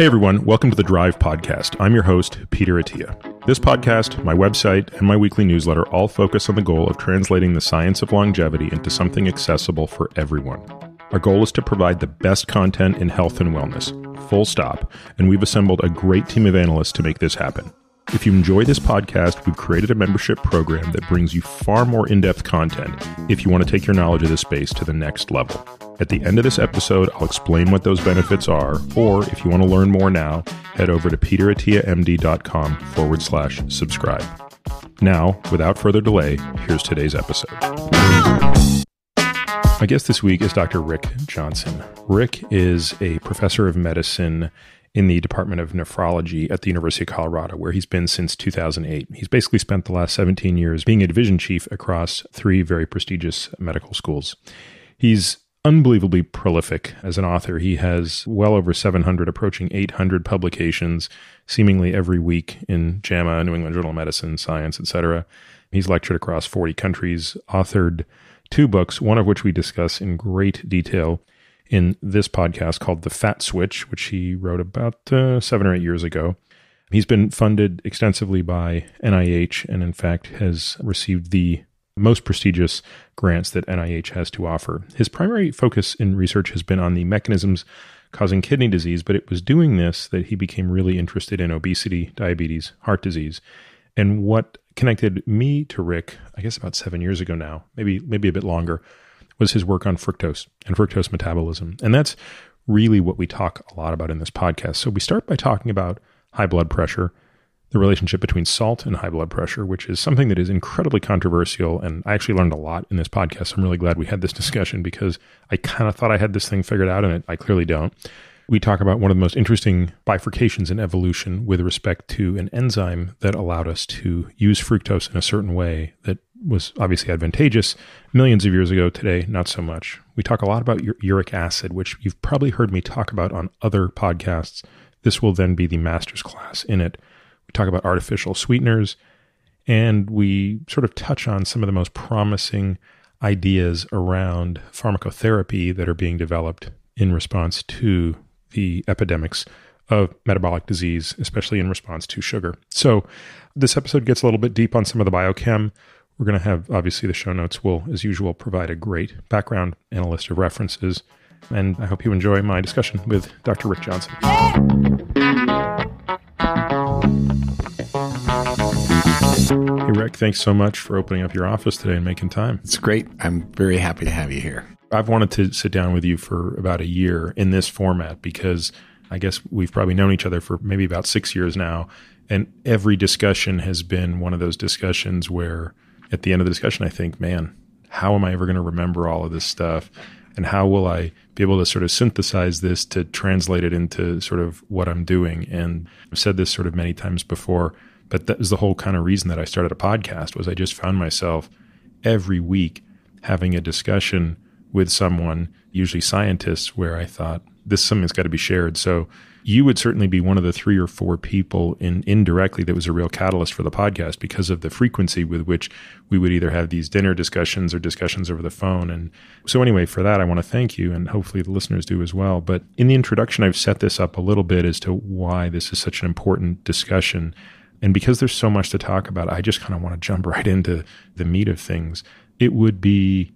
Hey everyone, welcome to the Drive Podcast. I'm your host, Peter Attia. This podcast, my website, and my weekly newsletter all focus on the goal of translating the science of longevity into something accessible for everyone. Our goal is to provide the best content in health and wellness, full stop, and we've assembled a great team of analysts to make this happen. If you enjoy this podcast, we've created a membership program that brings you far more in depth content if you want to take your knowledge of this space to the next level. At the end of this episode, I'll explain what those benefits are, or if you want to learn more now, head over to peterattiamd.com forward slash subscribe. Now, without further delay, here's today's episode. My guest this week is Dr. Rick Johnson. Rick is a professor of medicine in the Department of Nephrology at the University of Colorado, where he's been since 2008. He's basically spent the last 17 years being a division chief across three very prestigious medical schools. He's unbelievably prolific as an author. He has well over 700, approaching 800 publications, seemingly every week in JAMA, New England Journal of Medicine, Science, etc. He's lectured across 40 countries, authored two books, one of which we discuss in great detail in this podcast called The Fat Switch, which he wrote about uh, seven or eight years ago. He's been funded extensively by NIH and, in fact, has received the most prestigious grants that NIH has to offer. His primary focus in research has been on the mechanisms causing kidney disease, but it was doing this that he became really interested in obesity, diabetes, heart disease. And what connected me to Rick, I guess about seven years ago now, maybe maybe a bit longer, was his work on fructose and fructose metabolism. And that's really what we talk a lot about in this podcast. So we start by talking about high blood pressure the relationship between salt and high blood pressure, which is something that is incredibly controversial. And I actually learned a lot in this podcast. I'm really glad we had this discussion because I kind of thought I had this thing figured out and it, I clearly don't. We talk about one of the most interesting bifurcations in evolution with respect to an enzyme that allowed us to use fructose in a certain way that was obviously advantageous millions of years ago. Today, not so much. We talk a lot about uric acid, which you've probably heard me talk about on other podcasts. This will then be the master's class in it we talk about artificial sweeteners, and we sort of touch on some of the most promising ideas around pharmacotherapy that are being developed in response to the epidemics of metabolic disease, especially in response to sugar. So, this episode gets a little bit deep on some of the biochem. We're going to have, obviously, the show notes will, as usual, provide a great background and a list of references. And I hope you enjoy my discussion with Dr. Rick Johnson. Hey, Rick, thanks so much for opening up your office today and making time. It's great. I'm very happy to have you here. I've wanted to sit down with you for about a year in this format because I guess we've probably known each other for maybe about six years now. And every discussion has been one of those discussions where at the end of the discussion, I think, man, how am I ever going to remember all of this stuff? And how will I be able to sort of synthesize this to translate it into sort of what I'm doing? And I've said this sort of many times before. But that was the whole kind of reason that I started a podcast was I just found myself every week having a discussion with someone, usually scientists, where I thought this something's got to be shared. So you would certainly be one of the three or four people in indirectly that was a real catalyst for the podcast because of the frequency with which we would either have these dinner discussions or discussions over the phone. And so anyway, for that I want to thank you and hopefully the listeners do as well. But in the introduction I've set this up a little bit as to why this is such an important discussion and because there's so much to talk about, I just kind of want to jump right into the meat of things. It would be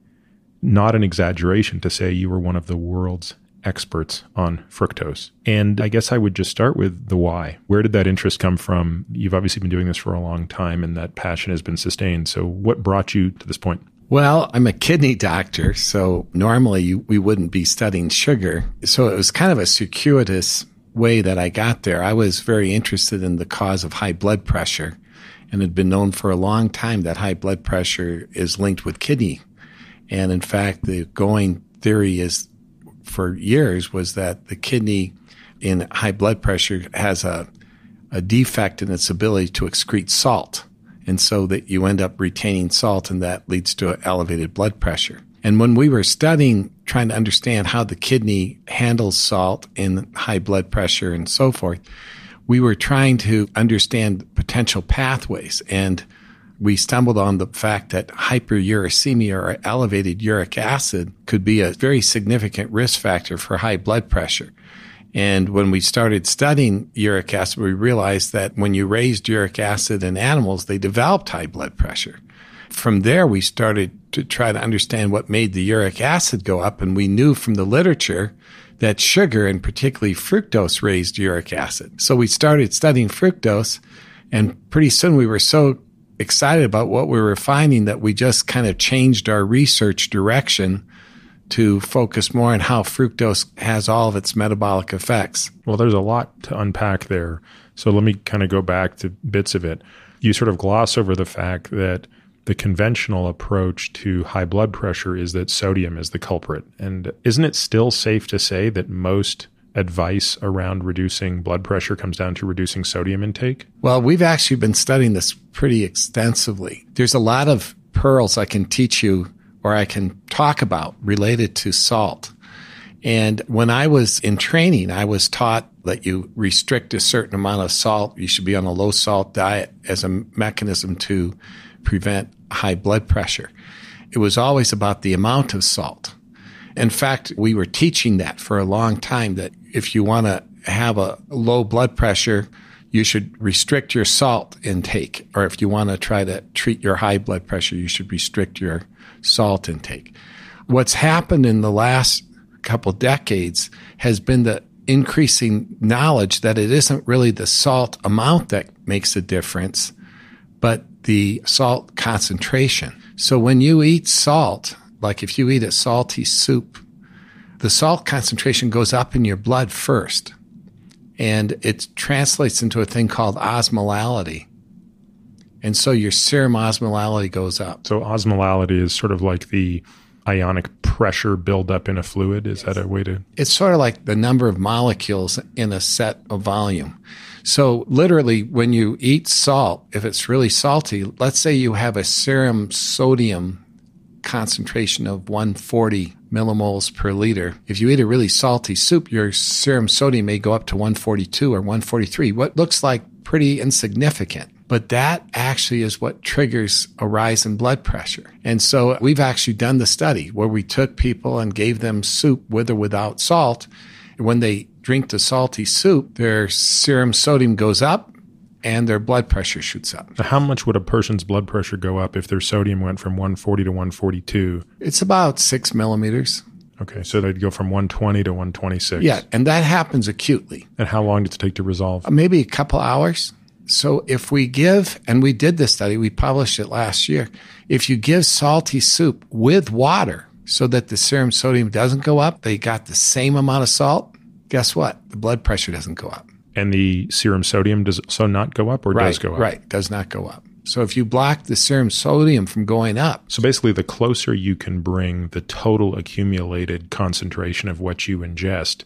not an exaggeration to say you were one of the world's experts on fructose. And I guess I would just start with the why. Where did that interest come from? You've obviously been doing this for a long time and that passion has been sustained. So, what brought you to this point? Well, I'm a kidney doctor, so normally you, we wouldn't be studying sugar. So it was kind of a circuitous way that I got there, I was very interested in the cause of high blood pressure and had been known for a long time that high blood pressure is linked with kidney. And in fact, the going theory is for years was that the kidney in high blood pressure has a, a defect in its ability to excrete salt. And so that you end up retaining salt and that leads to elevated blood pressure. And when we were studying, trying to understand how the kidney handles salt in high blood pressure and so forth, we were trying to understand potential pathways. And we stumbled on the fact that hyperuricemia or elevated uric acid could be a very significant risk factor for high blood pressure. And when we started studying uric acid, we realized that when you raised uric acid in animals, they developed high blood pressure. From there, we started to try to understand what made the uric acid go up. And we knew from the literature that sugar and particularly fructose raised uric acid. So we started studying fructose and pretty soon we were so excited about what we were finding that we just kind of changed our research direction to focus more on how fructose has all of its metabolic effects. Well, there's a lot to unpack there. So let me kind of go back to bits of it. You sort of gloss over the fact that the conventional approach to high blood pressure is that sodium is the culprit. And isn't it still safe to say that most advice around reducing blood pressure comes down to reducing sodium intake? Well, we've actually been studying this pretty extensively. There's a lot of pearls I can teach you or I can talk about related to salt. And when I was in training, I was taught that you restrict a certain amount of salt. You should be on a low salt diet as a mechanism to prevent high blood pressure. It was always about the amount of salt. In fact, we were teaching that for a long time that if you want to have a low blood pressure, you should restrict your salt intake. Or if you want to try to treat your high blood pressure, you should restrict your salt intake. What's happened in the last couple decades has been the increasing knowledge that it isn't really the salt amount that makes a difference, but the salt concentration. So when you eat salt, like if you eat a salty soup, the salt concentration goes up in your blood first and it translates into a thing called osmolality. And so your serum osmolality goes up. So osmolality is sort of like the ionic pressure buildup in a fluid. Is that a way to? It's sort of like the number of molecules in a set of volume. So literally, when you eat salt, if it's really salty, let's say you have a serum sodium concentration of 140 millimoles per liter. If you eat a really salty soup, your serum sodium may go up to 142 or 143, what looks like pretty insignificant. But that actually is what triggers a rise in blood pressure. And so we've actually done the study where we took people and gave them soup with or without salt. And when they drink the salty soup, their serum sodium goes up and their blood pressure shoots up. How much would a person's blood pressure go up if their sodium went from 140 to 142? It's about six millimeters. Okay, so they'd go from 120 to 126. Yeah, and that happens acutely. And how long does it take to resolve? Uh, maybe a couple hours. So if we give, and we did this study, we published it last year. If you give salty soup with water so that the serum sodium doesn't go up, they got the same amount of salt. Guess what? The blood pressure doesn't go up. And the serum sodium does so not go up or right, does go up? Right, does not go up. So if you block the serum sodium from going up. So basically, the closer you can bring the total accumulated concentration of what you ingest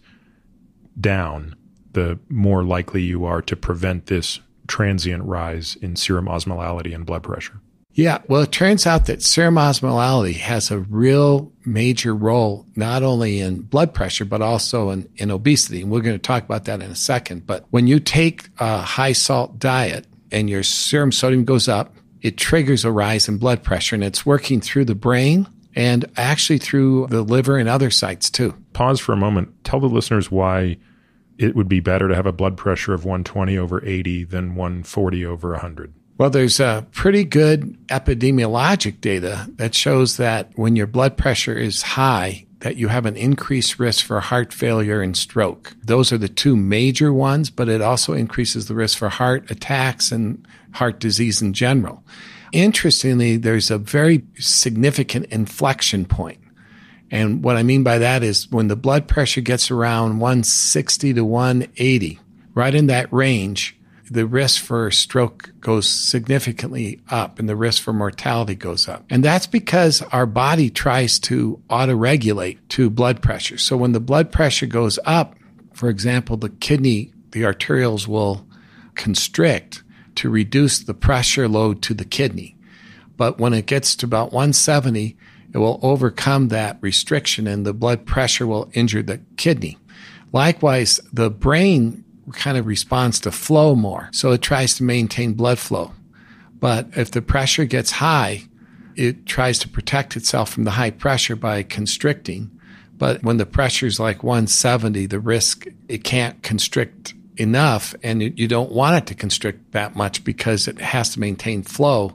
down, the more likely you are to prevent this transient rise in serum osmolality and blood pressure. Yeah, well, it turns out that serum osmolality has a real major role not only in blood pressure, but also in, in obesity. And we're going to talk about that in a second. But when you take a high salt diet and your serum sodium goes up, it triggers a rise in blood pressure and it's working through the brain and actually through the liver and other sites too. Pause for a moment. Tell the listeners why it would be better to have a blood pressure of 120 over 80 than 140 over 100. Well, there's a pretty good epidemiologic data that shows that when your blood pressure is high, that you have an increased risk for heart failure and stroke. Those are the two major ones, but it also increases the risk for heart attacks and heart disease in general. Interestingly, there's a very significant inflection point. And what I mean by that is when the blood pressure gets around 160 to 180, right in that range, the risk for stroke goes significantly up and the risk for mortality goes up. And that's because our body tries to auto regulate to blood pressure. So when the blood pressure goes up, for example, the kidney, the arterioles will constrict to reduce the pressure load to the kidney. But when it gets to about 170, it will overcome that restriction and the blood pressure will injure the kidney. Likewise, the brain kind of responds to flow more. So it tries to maintain blood flow. But if the pressure gets high, it tries to protect itself from the high pressure by constricting. But when the pressure is like 170, the risk, it can't constrict enough and you don't want it to constrict that much because it has to maintain flow.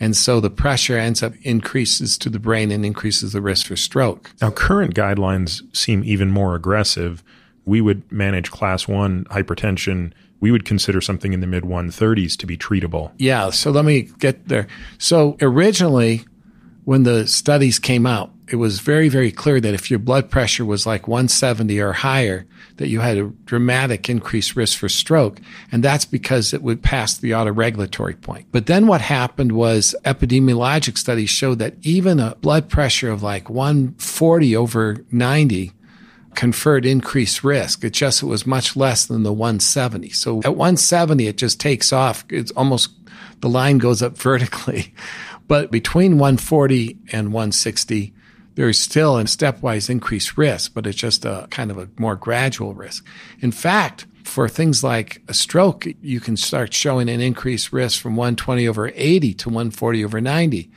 And so the pressure ends up increases to the brain and increases the risk for stroke. Now, current guidelines seem even more aggressive. We would manage class one hypertension. We would consider something in the mid 130s to be treatable. Yeah. So let me get there. So originally, when the studies came out, it was very, very clear that if your blood pressure was like 170 or higher, that you had a dramatic increased risk for stroke. And that's because it would pass the autoregulatory point. But then what happened was epidemiologic studies showed that even a blood pressure of like 140 over 90 conferred increased risk. It just it was much less than the 170. So at 170, it just takes off. It's almost the line goes up vertically. But between 140 and 160, there is still a stepwise increased risk, but it's just a kind of a more gradual risk. In fact, for things like a stroke, you can start showing an increased risk from 120 over 80 to 140 over 90,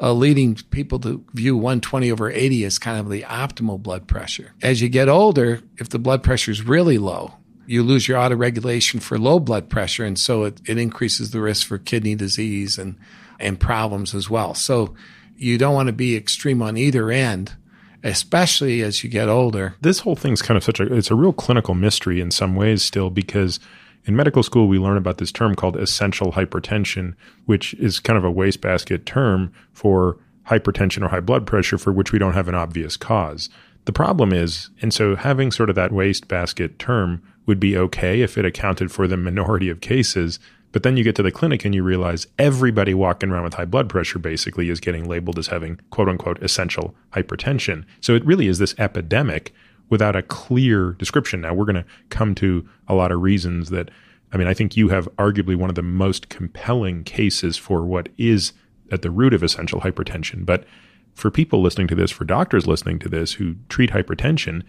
uh, leading people to view 120 over 80 as kind of the optimal blood pressure. As you get older, if the blood pressure is really low, you lose your autoregulation for low blood pressure, and so it, it increases the risk for kidney disease and and problems as well. So you don't want to be extreme on either end, especially as you get older. This whole thing's kind of such a it's a real clinical mystery in some ways still because in medical school we learn about this term called essential hypertension, which is kind of a wastebasket term for hypertension or high blood pressure for which we don't have an obvious cause. The problem is, and so having sort of that wastebasket term would be okay if it accounted for the minority of cases, but then you get to the clinic and you realize everybody walking around with high blood pressure basically is getting labeled as having quote unquote essential hypertension. So it really is this epidemic without a clear description. Now we're going to come to a lot of reasons that, I mean, I think you have arguably one of the most compelling cases for what is at the root of essential hypertension. But for people listening to this, for doctors listening to this who treat hypertension,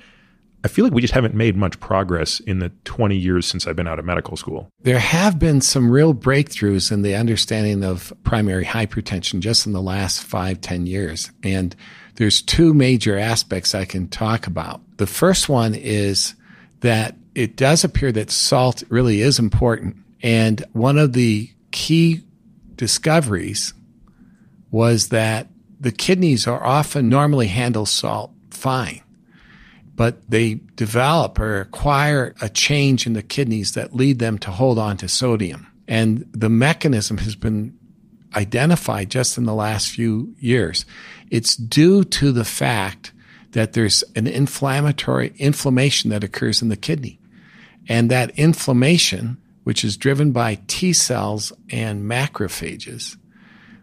I feel like we just haven't made much progress in the 20 years since I've been out of medical school. There have been some real breakthroughs in the understanding of primary hypertension just in the last five, 10 years. And there's two major aspects I can talk about. The first one is that it does appear that salt really is important. And one of the key discoveries was that the kidneys are often normally handle salt fine but they develop or acquire a change in the kidneys that lead them to hold on to sodium. And the mechanism has been identified just in the last few years. It's due to the fact that there's an inflammatory inflammation that occurs in the kidney. And that inflammation, which is driven by T cells and macrophages,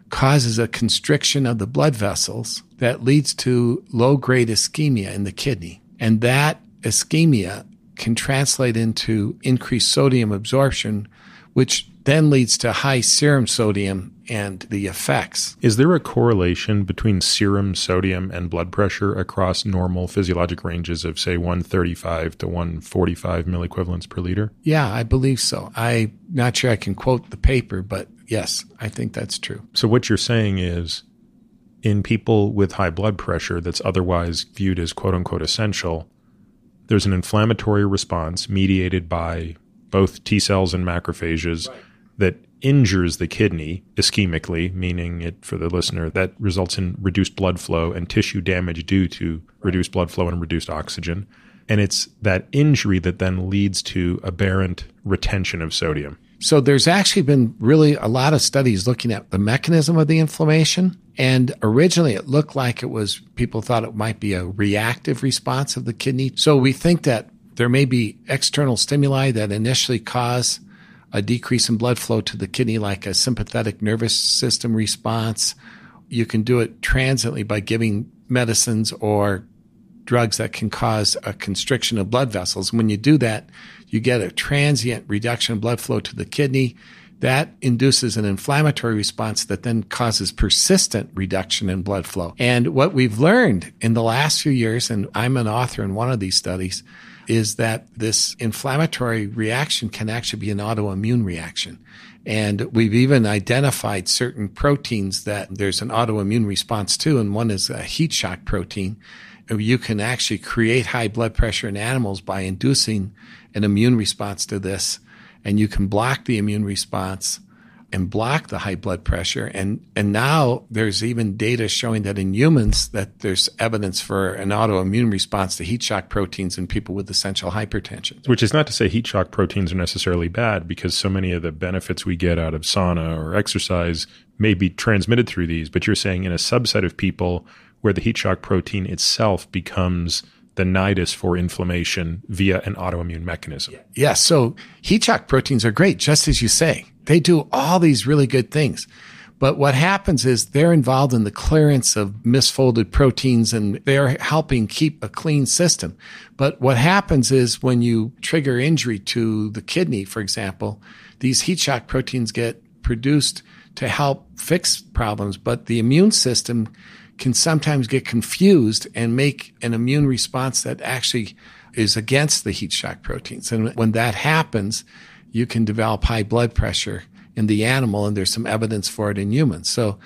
causes a constriction of the blood vessels that leads to low grade ischemia in the kidney. And that ischemia can translate into increased sodium absorption, which then leads to high serum sodium and the effects. Is there a correlation between serum sodium and blood pressure across normal physiologic ranges of, say, 135 to 145 milliequivalents per liter? Yeah, I believe so. I'm not sure I can quote the paper, but yes, I think that's true. So, what you're saying is in people with high blood pressure that's otherwise viewed as quote unquote essential, there's an inflammatory response mediated by both T cells and macrophages right. That injures the kidney ischemically, meaning it for the listener that results in reduced blood flow and tissue damage due to reduced blood flow and reduced oxygen. And it's that injury that then leads to aberrant retention of sodium. So there's actually been really a lot of studies looking at the mechanism of the inflammation. And originally it looked like it was, people thought it might be a reactive response of the kidney. So we think that there may be external stimuli that initially cause a decrease in blood flow to the kidney, like a sympathetic nervous system response. You can do it transiently by giving medicines or drugs that can cause a constriction of blood vessels. When you do that, you get a transient reduction of blood flow to the kidney. That induces an inflammatory response that then causes persistent reduction in blood flow. And what we've learned in the last few years, and I'm an author in one of these studies, is that this inflammatory reaction can actually be an autoimmune reaction. And we've even identified certain proteins that there's an autoimmune response to, and one is a heat shock protein you can actually create high blood pressure in animals by inducing an immune response to this. And you can block the immune response and block the high blood pressure. And, and now there's even data showing that in humans that there's evidence for an autoimmune response to heat shock proteins in people with essential hypertension. Which is not to say heat shock proteins are necessarily bad because so many of the benefits we get out of sauna or exercise may be transmitted through these. But you're saying in a subset of people where the heat shock protein itself becomes the nidus for inflammation via an autoimmune mechanism. Yes. Yeah, so heat shock proteins are great, just as you say. They do all these really good things. But what happens is they're involved in the clearance of misfolded proteins and they're helping keep a clean system. But what happens is when you trigger injury to the kidney, for example, these heat shock proteins get produced to help fix problems, but the immune system can sometimes get confused and make an immune response that actually is against the heat shock proteins. And when that happens, you can develop high blood pressure in the animal, and there's some evidence for it in humans. So,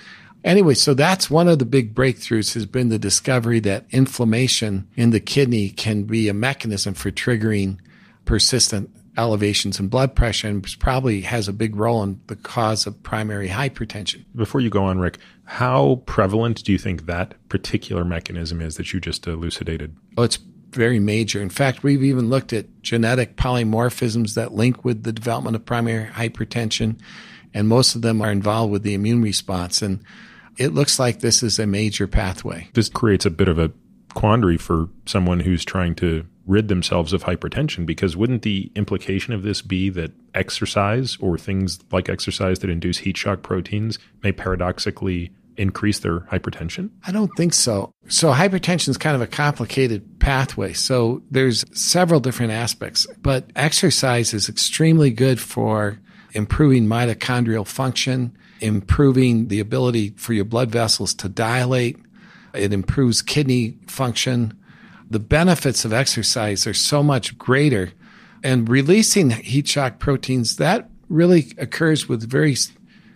anyway, so that's one of the big breakthroughs has been the discovery that inflammation in the kidney can be a mechanism for triggering persistent elevations in blood pressure and probably has a big role in the cause of primary hypertension. Before you go on, Rick, how prevalent do you think that particular mechanism is that you just elucidated? Oh, it's very major. In fact, we've even looked at genetic polymorphisms that link with the development of primary hypertension, and most of them are involved with the immune response. And it looks like this is a major pathway. This creates a bit of a quandary for someone who's trying to rid themselves of hypertension because wouldn't the implication of this be that exercise or things like exercise that induce heat shock proteins may paradoxically increase their hypertension? I don't think so. So hypertension is kind of a complicated pathway. So there's several different aspects, but exercise is extremely good for improving mitochondrial function, improving the ability for your blood vessels to dilate. It improves kidney function. The benefits of exercise are so much greater. And releasing heat shock proteins, that really occurs with very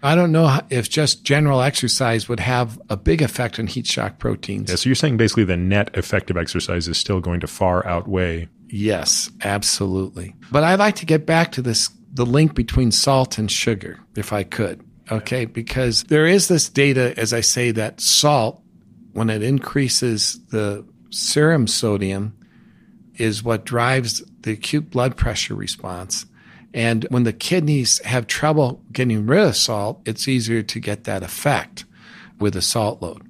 I don't know if just general exercise would have a big effect on heat shock proteins. Yeah, so you're saying basically the net effect of exercise is still going to far outweigh. Yes, absolutely. But I'd like to get back to this the link between salt and sugar, if I could. Okay, because there is this data, as I say, that salt, when it increases the serum sodium, is what drives the acute blood pressure response. And when the kidneys have trouble getting rid of salt, it's easier to get that effect with a salt load.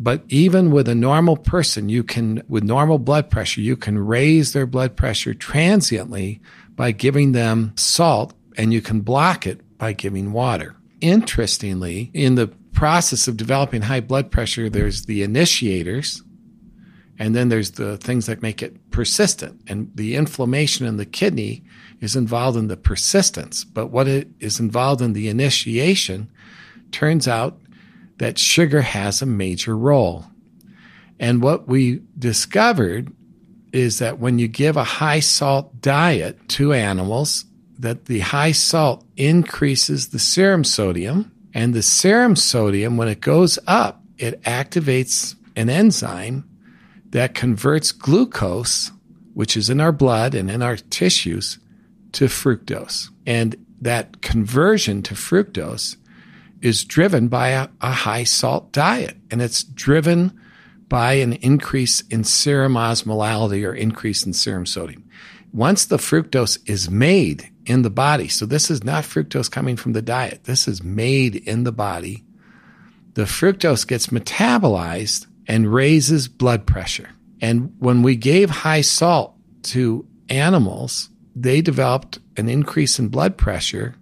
But even with a normal person, you can, with normal blood pressure, you can raise their blood pressure transiently by giving them salt and you can block it by giving water. Interestingly, in the process of developing high blood pressure, there's the initiators, and then there's the things that make it persistent. And the inflammation in the kidney is involved in the persistence. But what it is involved in the initiation turns out that sugar has a major role. And what we discovered is that when you give a high salt diet to animals, that the high salt increases the serum sodium and the serum sodium, when it goes up, it activates an enzyme that converts glucose, which is in our blood and in our tissues, to fructose. And that conversion to fructose is driven by a, a, high salt diet. And it's driven by an increase in serum osmolality or increase in serum sodium. Once the fructose is made in the body, so this is not fructose coming from the diet, this is made in the body, the fructose gets metabolized and raises blood pressure. And when we gave high salt to animals, they developed an increase in blood pressure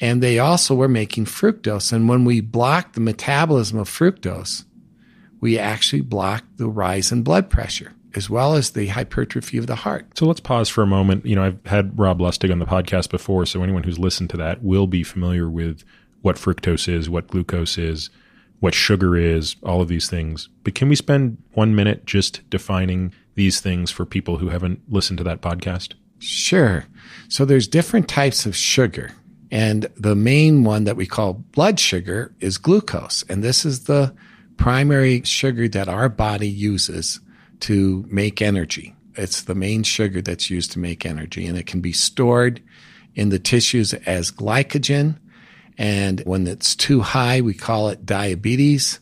and they also were making fructose. And when we blocked the metabolism of fructose, we actually blocked the rise in blood pressure as well as the hypertrophy of the heart. So let's pause for a moment. You know, I've had Rob Lustig on the podcast before, so anyone who's listened to that will be familiar with what fructose is, what glucose is, what sugar is, all of these things. But can we spend one minute just defining these things for people who haven't listened to that podcast? Sure. So there's different types of sugar. And the main one that we call blood sugar is glucose. And this is the primary sugar that our body uses to make energy. It's the main sugar that's used to make energy, and it can be stored in the tissues as glycogen. And when it's too high, we call it diabetes.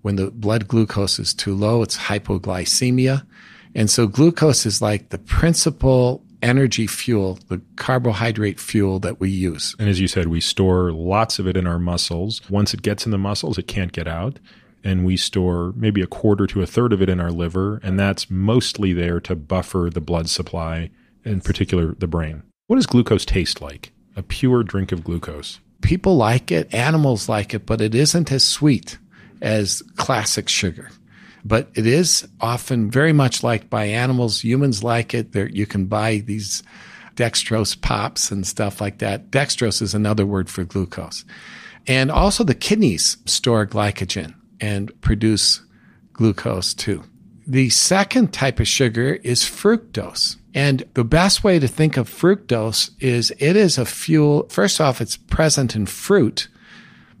When the blood glucose is too low, it's hypoglycemia. And so glucose is like the principal energy fuel, the carbohydrate fuel that we use. And as you said, we store lots of it in our muscles. Once it gets in the muscles, it can't get out. And we store maybe a quarter to a third of it in our liver. And that's mostly there to buffer the blood supply, in particular the brain. What does glucose taste like? A pure drink of glucose. People like it, animals like it, but it isn't as sweet as classic sugar but it is often very much liked by animals. Humans like it. There, you can buy these dextrose pops and stuff like that. Dextrose is another word for glucose. And also the kidneys store glycogen and produce glucose too. The second type of sugar is fructose. And the best way to think of fructose is it is a fuel. First off, it's present in fruit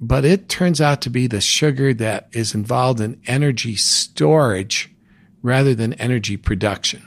but it turns out to be the sugar that is involved in energy storage rather than energy production.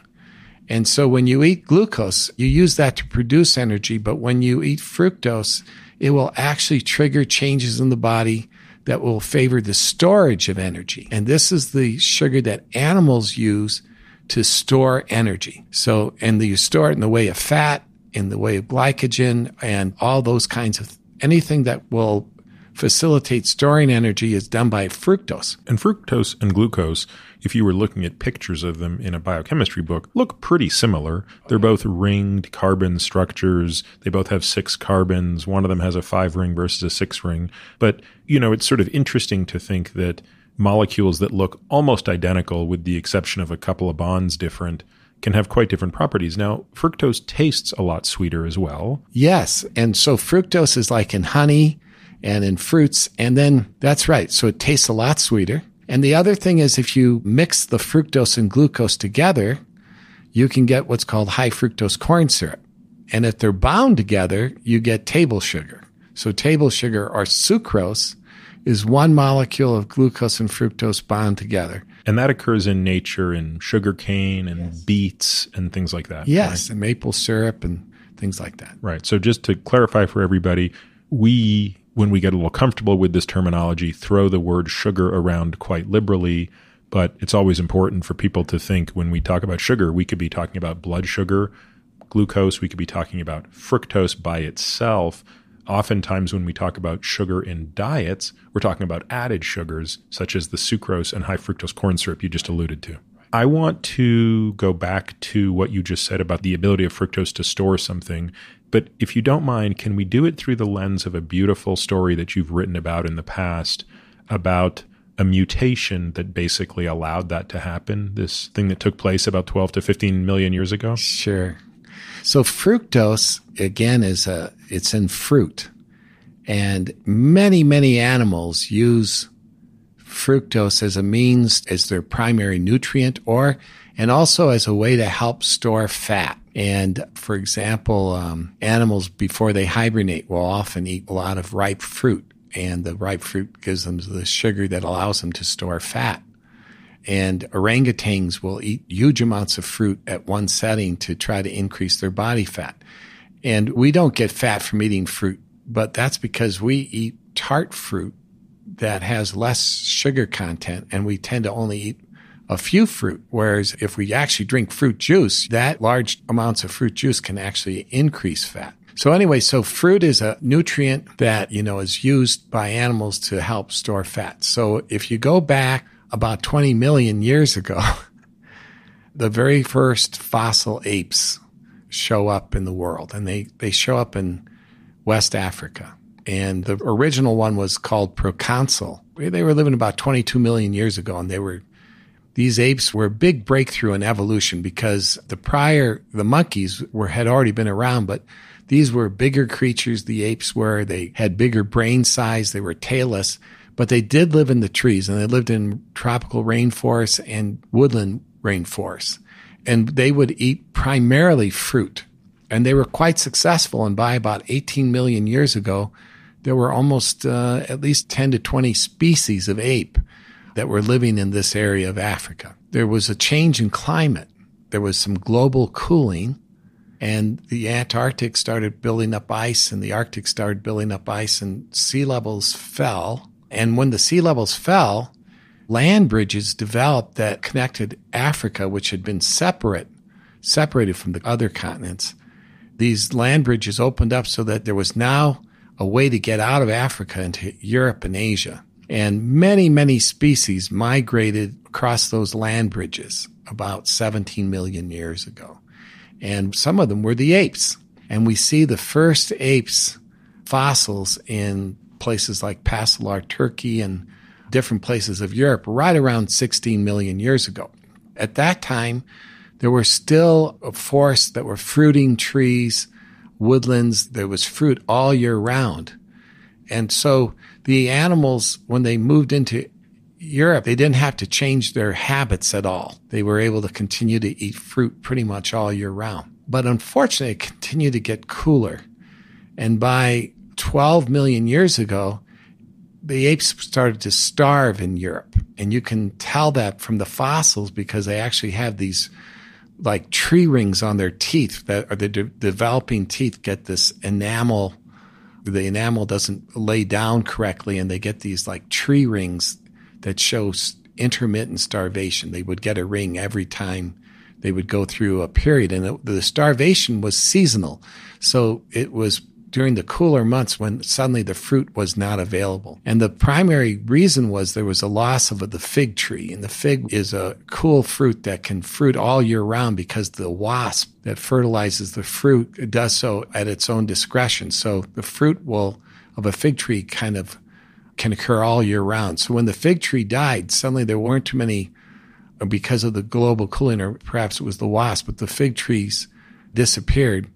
And so when you eat glucose, you use that to produce energy, but when you eat fructose, it will actually trigger changes in the body that will favor the storage of energy. And this is the sugar that animals use to store energy. So, and you store it in the way of fat, in the way of glycogen, and all those kinds of anything that will facilitate storing energy is done by fructose. And fructose and glucose, if you were looking at pictures of them in a biochemistry book, look pretty similar. They're both ringed carbon structures. They both have six carbons. One of them has a five ring versus a six ring. But, you know, it's sort of interesting to think that molecules that look almost identical, with the exception of a couple of bonds different, can have quite different properties. Now, fructose tastes a lot sweeter as well. Yes. And so fructose is like in honey and in fruits. And then that's right. So it tastes a lot sweeter. And the other thing is if you mix the fructose and glucose together, you can get what's called high fructose corn syrup. And if they're bound together, you get table sugar. So table sugar or sucrose is one molecule of glucose and fructose bound together. And that occurs in nature in sugar cane and yes. beets and things like that. Yes, right? and maple syrup and things like that. Right. So just to clarify for everybody, we when we get a little comfortable with this terminology, throw the word sugar around quite liberally. But it's always important for people to think when we talk about sugar, we could be talking about blood sugar, glucose, we could be talking about fructose by itself. Oftentimes, when we talk about sugar in diets, we're talking about added sugars, such as the sucrose and high fructose corn syrup you just alluded to. I want to go back to what you just said about the ability of fructose to store something but if you don't mind, can we do it through the lens of a beautiful story that you've written about in the past about a mutation that basically allowed that to happen? This thing that took place about 12 to 15 million years ago? Sure. So fructose again is a it's in fruit. And many many animals use fructose as a means as their primary nutrient or and also as a way to help store fat. And for example, um, animals before they hibernate will often eat a lot of ripe fruit, and the ripe fruit gives them the sugar that allows them to store fat. And orangutans will eat huge amounts of fruit at one setting to try to increase their body fat. And we don't get fat from eating fruit, but that's because we eat tart fruit that has less sugar content, and we tend to only eat a few fruit. Whereas if we actually drink fruit juice, that large amounts of fruit juice can actually increase fat. So anyway, so fruit is a nutrient that, you know, is used by animals to help store fat. So if you go back about 20 million years ago, the very first fossil apes show up in the world and they, they show up in West Africa. And the original one was called proconsul. They were living about 22 million years ago and they were these apes were a big breakthrough in evolution because the prior, the monkeys were, had already been around, but these were bigger creatures. The apes were, they had bigger brain size. They were tailless, but they did live in the trees and they lived in tropical rainforests and woodland rainforests. And they would eat primarily fruit. And they were quite successful. And by about 18 million years ago, there were almost uh, at least 10 to 20 species of ape that were living in this area of Africa. There was a change in climate. There was some global cooling and the Antarctic started building up ice and the Arctic started building up ice and sea levels fell. And when the sea levels fell, land bridges developed that connected Africa, which had been separate, separated from the other continents. These land bridges opened up so that there was now a way to get out of Africa into Europe and Asia. And many, many species migrated across those land bridges about 17 million years ago and some of them were the apes. And we see the first apes fossils in places like Pasalar, Turkey, and different places of Europe right around 16 million years ago. At that time, there were still forests that were fruiting trees, woodlands. There was fruit all year round. And so the animals, when they moved into Europe, they didn't have to change their habits at all. They were able to continue to eat fruit pretty much all year round. But unfortunately, it continued to get cooler. And by 12 million years ago, the apes started to starve in Europe. And you can tell that from the fossils because they actually have these like tree rings on their teeth that are the de- developing teeth get this enamel. The enamel doesn't lay down correctly and they get these like tree rings that shows intermittent starvation. They would get a ring every time they would go through a period, and it, the starvation was seasonal. So it was during the cooler months when suddenly the fruit was not available. And the primary reason was there was a loss of the fig tree. And the fig is a cool fruit that can fruit all year round because the wasp that fertilizes the fruit does so at its own discretion. So the fruit will of a fig tree kind of can occur all year round. So when the fig tree died, suddenly there weren't too many because of the global cooling, or perhaps it was the wasp, but the fig trees disappeared.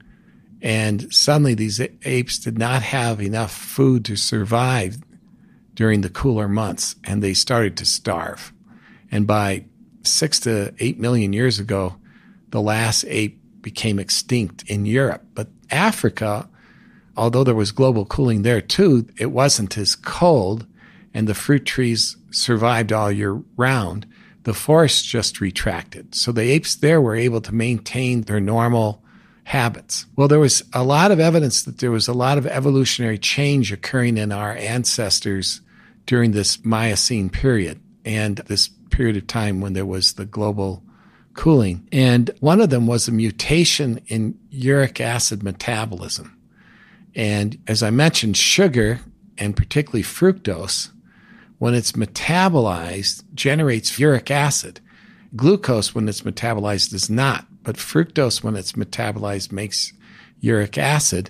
And suddenly these apes did not have enough food to survive during the cooler months, and they started to starve. And by six to eight million years ago, the last ape became extinct in Europe. But Africa although there was global cooling there too, it wasn't as cold and the fruit trees survived all year round. The forests just retracted. So the apes there were able to maintain their normal habits. Well, there was a lot of evidence that there was a lot of evolutionary change occurring in our ancestors during this Miocene period and this period of time when there was the global cooling. And one of them was a mutation in uric acid metabolism. And as I mentioned, sugar and particularly fructose, when it's metabolized, generates uric acid. Glucose, when it's metabolized, does not, but fructose, when it's metabolized, makes uric acid.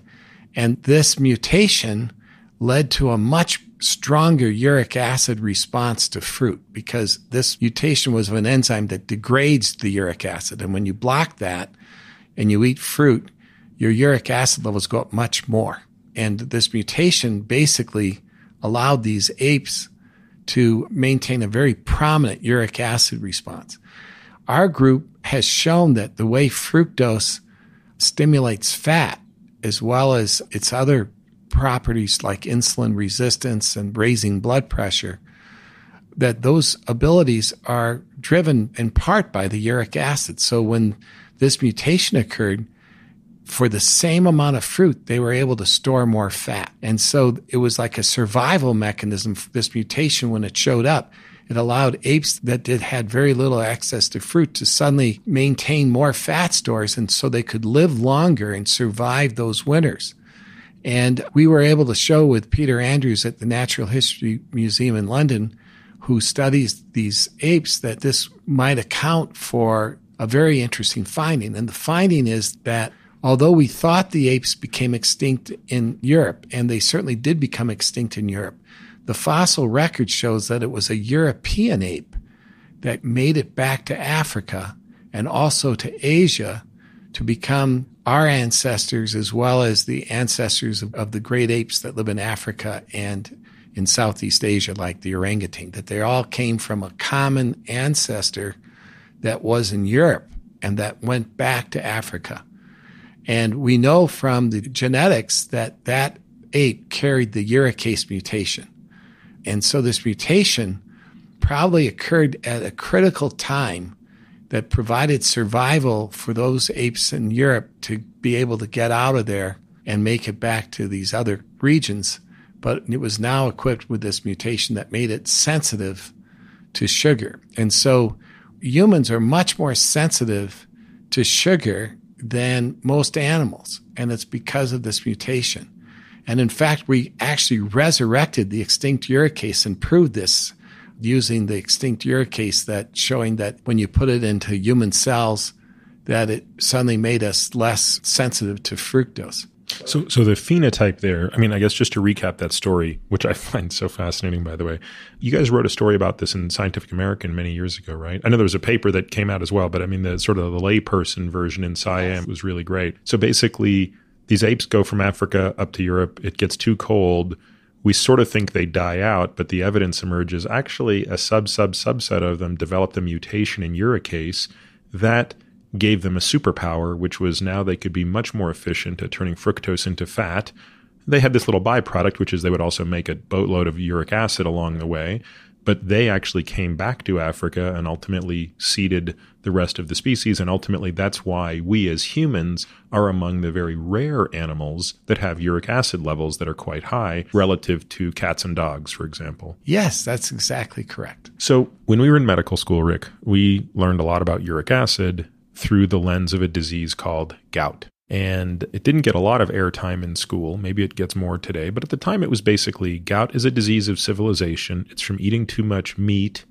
And this mutation led to a much stronger uric acid response to fruit because this mutation was of an enzyme that degrades the uric acid. And when you block that and you eat fruit, your uric acid levels go up much more. And this mutation basically allowed these apes to maintain a very prominent uric acid response. Our group has shown that the way fructose stimulates fat, as well as its other properties like insulin resistance and raising blood pressure, that those abilities are driven in part by the uric acid. So when this mutation occurred, for the same amount of fruit, they were able to store more fat. And so it was like a survival mechanism for this mutation when it showed up. It allowed apes that did had very little access to fruit to suddenly maintain more fat stores and so they could live longer and survive those winters. And we were able to show with Peter Andrews at the Natural History Museum in London, who studies these apes, that this might account for a very interesting finding. And the finding is that although we thought the apes became extinct in Europe, and they certainly did become extinct in Europe, the fossil record shows that it was a European ape that made it back to Africa and also to Asia to become our ancestors as well as the ancestors of, of, the great apes that live in Africa and in Southeast Asia, like the orangutan, that they all came from a common ancestor that was in Europe and that went back to Africa. And we know from the genetics that that ape carried the uricase mutation. And so this mutation probably occurred at a critical time that provided survival for those apes in Europe to be able to get out of there and make it back to these other regions. But it was now equipped with this mutation that made it sensitive to sugar. And so humans are much more sensitive to sugar than most animals. And it's because of this mutation. And in fact, we actually resurrected the extinct uricase and proved this using the extinct uricase that showing that when you put it into human cells, that it suddenly made us less sensitive to fructose. So, so the phenotype there, I mean, I guess just to recap that story, which I find so fascinating, by the way, you guys wrote a story about this in Scientific American many years ago, right? I know there was a paper that came out as well, but I mean, the sort of the layperson version in SciAm was really great. So basically, these apes go from Africa up to Europe. It gets too cold we sort of think they die out, but the evidence emerges actually a sub sub subset of them developed a mutation in uricase that gave them a superpower, which was now they could be much more efficient at turning fructose into fat. They had this little byproduct, which is they would also make a boatload of uric acid along the way but they actually came back to Africa and ultimately seeded the rest of the species. And ultimately, that's why we as humans are among the very rare animals that have uric acid levels that are quite high relative to cats and dogs, for example. Yes, that's exactly correct. So, when we were in medical school, Rick, we learned a lot about uric acid through the lens of a disease called gout and it didn't get a lot of airtime in school. Maybe it gets more today, but at the time it was basically gout is a disease of civilization. It's from eating too much meat,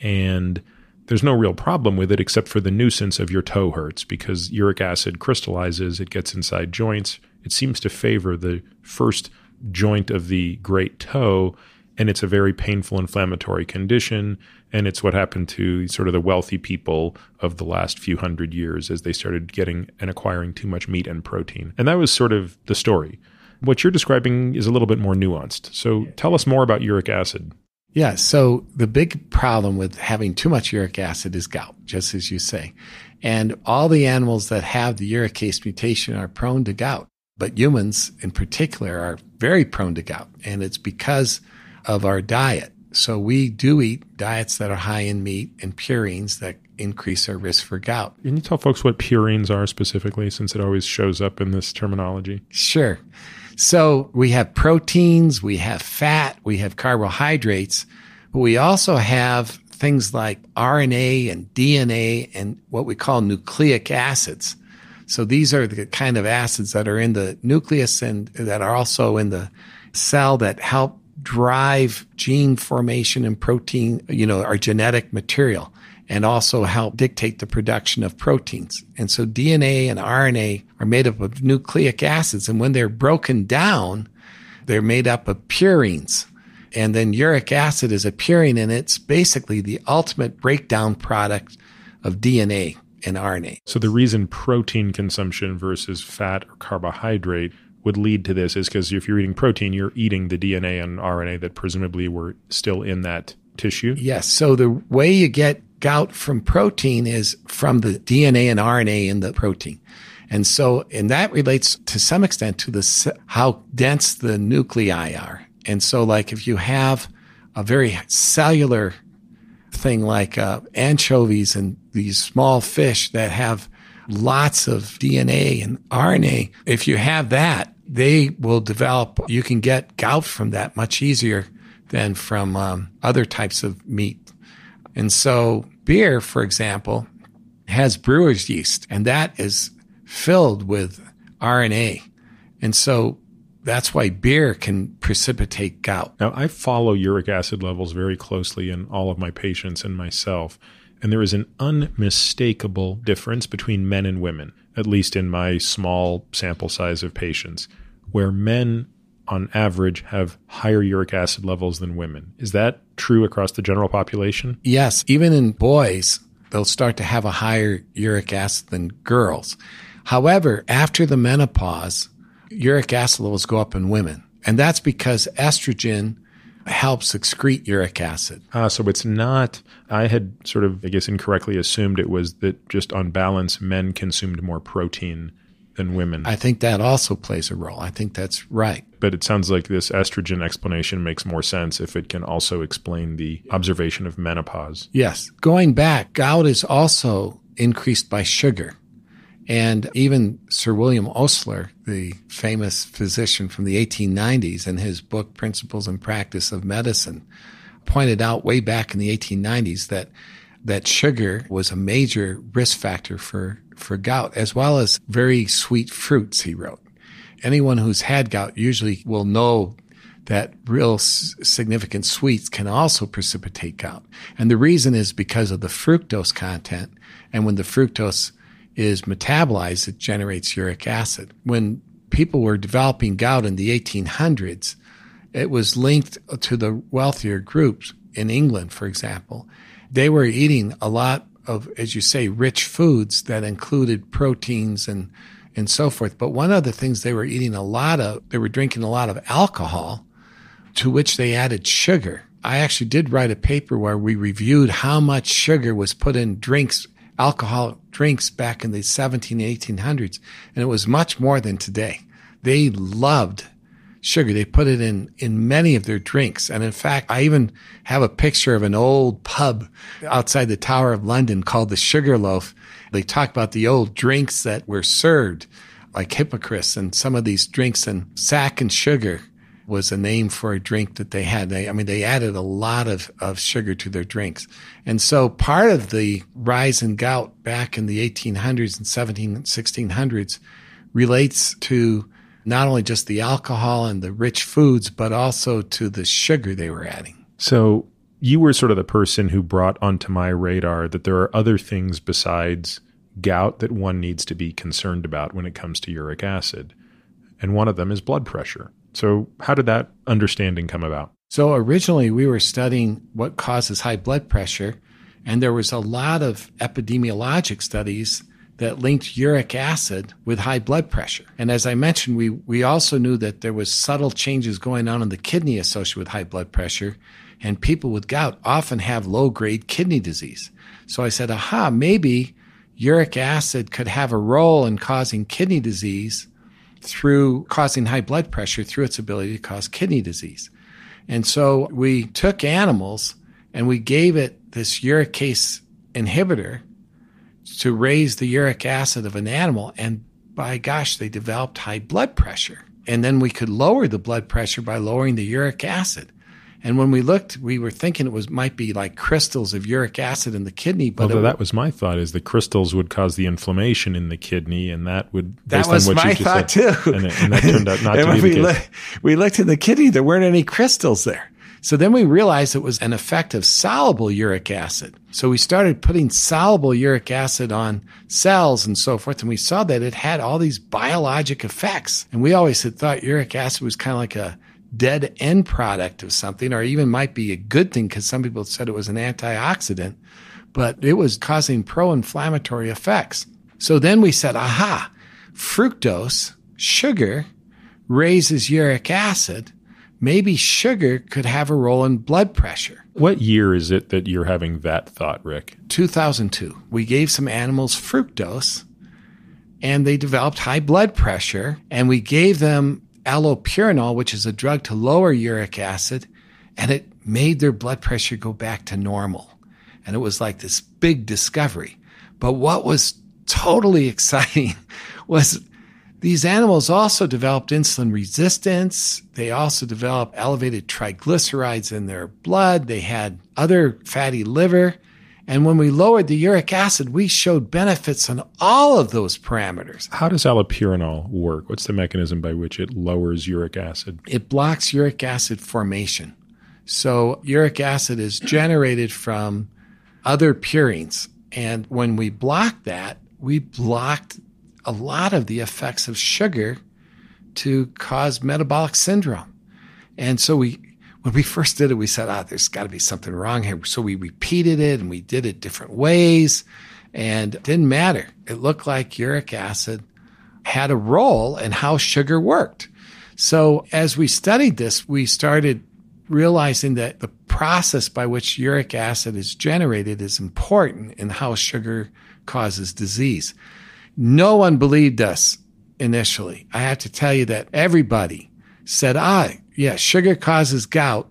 and there's no real problem with it except for the nuisance of your toe hurts because uric acid crystallizes, it gets inside joints. It seems to favor the first joint of the great toe and it's a very painful inflammatory condition and it's what happened to sort of the wealthy people of the last few hundred years as they started getting and acquiring too much meat and protein. And that was sort of the story. What you're describing is a little bit more nuanced. So tell us more about uric acid. Yeah so the big problem with having too much uric acid is gout just as you say. And all the animals that have the uricase mutation are prone to gout but humans in particular are very prone to gout. And it's because of our diet. So we do eat diets that are high in meat and purines that increase our risk for gout. Can you tell folks what purines are specifically, since it always shows up in this terminology? Sure. So we have proteins, we have fat, we have carbohydrates, but we also have things like RNA and DNA and what we call nucleic acids. So these are the kind of acids that are in the nucleus and that are also in the cell that help drive gene formation and protein, you know, our genetic material and also help dictate the production of proteins. And so DNA and RNA are made up of nucleic acids. And when they're broken down, they're made up of purines. And then uric acid is a purine, and it's basically the ultimate breakdown product of DNA and RNA. So the reason protein consumption versus fat or carbohydrate would lead to this is because if you're eating protein, you're eating the DNA and RNA that presumably were still in that tissue. Yes. So the way you get gout from protein is from the DNA and RNA in the protein. And so, and that relates to some extent to the, how dense the nuclei are. And so, like if you have a very cellular thing like uh, anchovies and these small fish that have lots of DNA and RNA, if you have that, they will develop, you can get gout from that much easier than from um, other types of meat. And so, beer, for example, has brewer's yeast, and that is filled with RNA. And so, that's why beer can precipitate gout. Now, I follow uric acid levels very closely in all of my patients and myself, and there is an unmistakable difference between men and women at least in my small sample size of patients, where men on average have higher uric acid levels than women. Is that true across the general population? Yes. Even in boys, they'll start to have a higher uric acid than girls. However, after the menopause, uric acid levels go up in women. And that's because estrogen helps excrete uric acid. Ah, so it's not, I had sort of, I guess, incorrectly assumed it was that just on balance, men consumed more protein than women. I think that also plays a role. I think that's right. But it sounds like this estrogen explanation makes more sense if it can also explain the observation of menopause. Yes. Going back, gout is also increased by sugar. And even Sir William Osler, the famous physician from the 1890s, in his book Principles and Practice of Medicine, pointed out way back in the 1890s that that sugar was a major risk factor for, for gout, as well as very sweet fruits, he wrote. Anyone who's had gout usually will know that real s- significant sweets can also precipitate gout. And the reason is because of the fructose content. And when the fructose is metabolized, it generates uric acid. When people were developing gout in the 1800s, it was linked to the wealthier groups in England, for example. They were eating a lot of, as you say, rich foods that included proteins and, and so forth. But one of the things they were eating a lot of, they were drinking a lot of alcohol to which they added sugar. I actually did write a paper where we reviewed how much sugar was put in drinks, alcoholic drinks back in the 17, 1800s. And it was much more than today. They loved sugar. They put it in, in many of their drinks. And in fact, I even have a picture of an old pub outside the Tower of London called the Sugar Loaf. They talk about the old drinks that were served, like Hippocras and some of these drinks and sack and sugar was a name for a drink that they had. They, I mean, they added a lot of, of sugar to their drinks. And so part of the rise in gout back in the 1800s and 17, 1600s relates to not only just the alcohol and the rich foods, but also to the sugar they were adding. So you were sort of the person who brought onto my radar that there are other things besides gout that one needs to be concerned about when it comes to uric acid. And one of them is blood pressure. So, how did that understanding come about? So, originally we were studying what causes high blood pressure, and there was a lot of epidemiologic studies that linked uric acid with high blood pressure. And as I mentioned, we, we also knew that there was subtle changes going on in the kidney associated with high blood pressure, and people with gout often have low grade kidney disease. So I said, aha, maybe uric acid could have a role in causing kidney disease through causing high blood pressure through its ability to cause kidney disease. And so we took animals and we gave it this uricase inhibitor to raise the uric acid of an animal. And by gosh, they developed high blood pressure. And then we could lower the blood pressure by lowering the uric acid. And when we looked, we were thinking it was might be like crystals of uric acid in the kidney. But Although it, that was my thought, is the crystals would cause the inflammation in the kidney, and that would that based was on what my thought said, too. and, it- and that turned out not to be we, the case. we looked in the kidney, there weren't any crystals there. So then we realized it was an effect of soluble uric acid. So we started putting soluble uric acid on cells and so forth, and we saw that it had all these biologic effects. And we always had thought uric acid was kind of like a dead end product of something, or even might be a good thing because some people said it was an antioxidant, but it was causing pro inflammatory effects. So then we said, aha, fructose, sugar, raises uric acid. Maybe sugar could have a role in blood pressure. What year is it that you're having that thought, Rick? 2002, we gave some animals fructose and they developed high blood pressure. And we gave them allopurinol, which is a drug to lower uric acid, and it made their blood pressure go back to normal. And it was like this big discovery. But what was totally exciting was these animals also developed insulin resistance. They also developed elevated triglycerides in their blood. They had other fatty liver. And when we lowered the uric acid, we showed benefits on all of those parameters. How does allopurinol work? What's the mechanism by which it lowers uric acid? It blocks uric acid formation. So uric acid is generated from other purines. And when we blocked that, we blocked a lot of the effects of sugar to cause metabolic syndrome. And so we, when we first did it, we said, ah, there's got to be something wrong here. So we repeated it and we did it different ways and it didn't matter. It looked like uric acid had a role in how sugar worked. So as we studied this, we started realizing that the process by which uric acid is generated is important in how sugar causes disease. No one believed us initially. I have to tell you that everybody said, ah, yeah, sugar causes gout.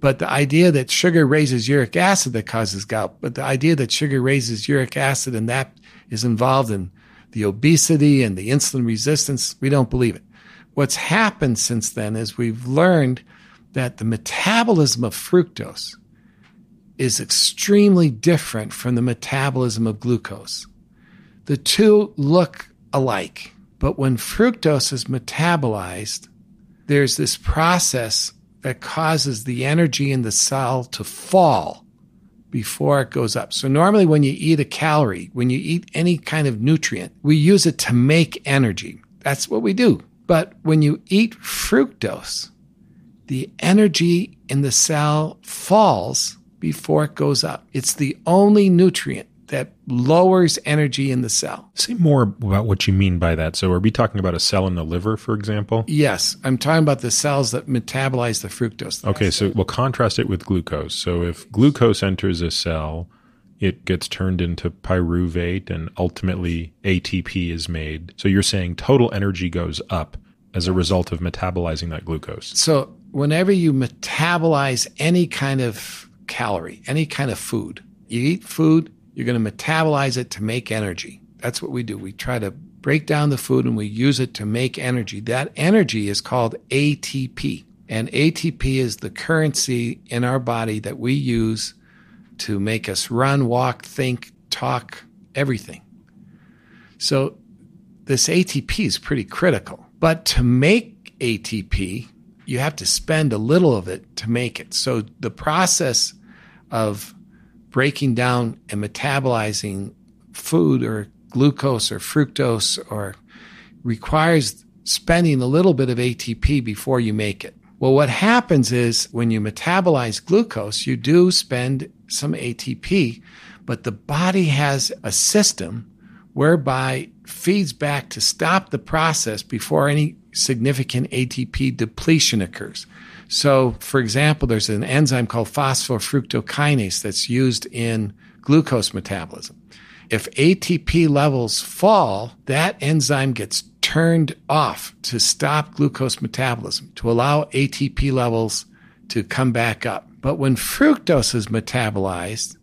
But the idea that sugar raises uric acid that causes gout, but the idea that sugar raises uric acid and that is involved in the obesity and the insulin resistance, we don't believe it. What's happened since then is we've learned that the metabolism of fructose is extremely different from the metabolism of glucose. The two look alike, but when fructose is metabolized, there's this process that causes the energy in the cell to fall before it goes up. So normally when you eat a calorie, when you eat any kind of nutrient, we use it to make energy. That's what we do. But when you eat fructose, the energy in the cell falls before it goes up. It's the only nutrient that lowers energy in the cell. Say more about what you mean by that. So, are we talking about a cell in the liver, for example? Yes, I'm talking about the cells that metabolize the fructose. Okay, so we'll contrast it with glucose. So, if glucose enters a cell, it gets turned into pyruvate and ultimately ATP is made. So, you're saying total energy goes up as a result of metabolizing that glucose. So, whenever you metabolize any kind of calorie, any kind of food, you eat food, you're going to metabolize it to make energy. That's what we do. We try to break down the food and we use it to make energy. That energy is called ATP. And ATP is the currency in our body that we use to make us run, walk, think, talk, everything. So this ATP is pretty critical. But to make ATP, you have to spend a little of it to make it. So the process of breaking down and metabolizing food or glucose or fructose or requires spending a little bit of ATP before you make it. Well, what happens is when you metabolize glucose, you do spend some ATP, but the body has a system whereby feeds back to stop the process before any significant ATP depletion occurs. So, for example, there's an enzyme called phosphofructokinase that's used in glucose metabolism. If ATP levels fall, that enzyme gets turned off to stop glucose metabolism, to allow ATP levels to come back up. But when fructose is metabolized,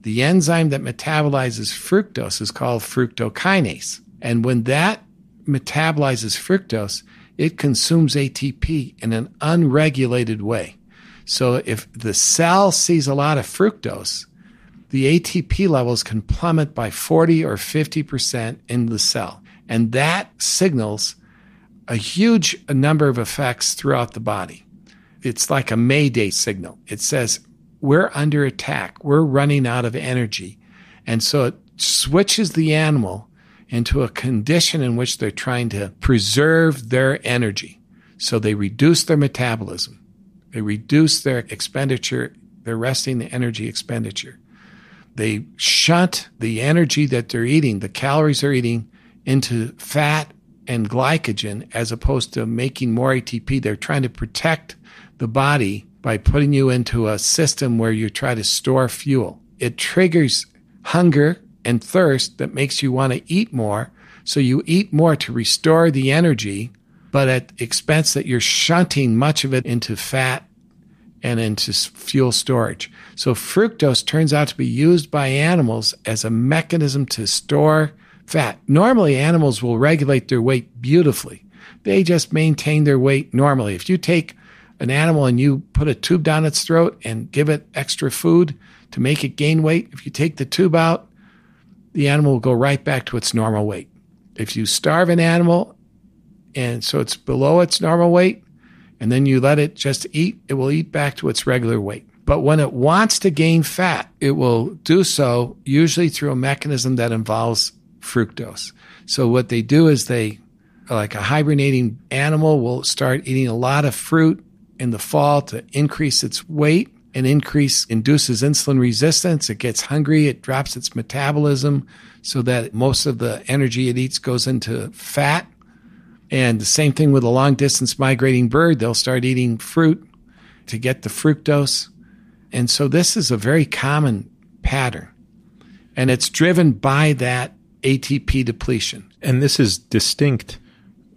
the enzyme that metabolizes fructose is called fructokinase. And when that metabolizes fructose, it consumes ATP in an unregulated way. So if the cell sees a lot of fructose, the ATP levels can plummet by 40 or 50% in the cell. And that signals a huge number of effects throughout the body. It's like a mayday signal. It says, we're under attack. We're running out of energy. And so it switches the animal into a condition in which they're trying to preserve their energy. So they reduce their metabolism, they reduce their expenditure, they're resting the energy expenditure. They shunt the energy that they're eating, the calories they're eating, into fat and glycogen as opposed to making more ATP. They're trying to protect the body by putting you into a system where you try to store fuel. It triggers hunger and thirst that makes you want to eat more. So you eat more to restore the energy, but at expense that you're shunting much of it into fat and into fuel storage. So fructose turns out to be used by animals as a mechanism to store fat. Normally animals will regulate their weight beautifully. They just maintain their weight normally. If you take an animal and you put a tube down its throat and give it extra food to make it gain weight, if you take the tube out, the animal will go right back to its normal weight. If you starve an animal and so it's below its normal weight, and then you let it just eat, it will eat back to its regular weight. But when it wants to gain fat, it will do so usually through a mechanism that involves fructose. So what they do is they, like a hibernating animal, will start eating a lot of fruit in the fall to increase its weight an increase induces insulin resistance. It gets hungry. It drops its metabolism so that most of the energy it eats goes into fat. And the same thing with a long distance migrating bird. They'll start eating fruit to get the fructose. And so this is a very common pattern. And it's driven by that ATP depletion. And this is distinct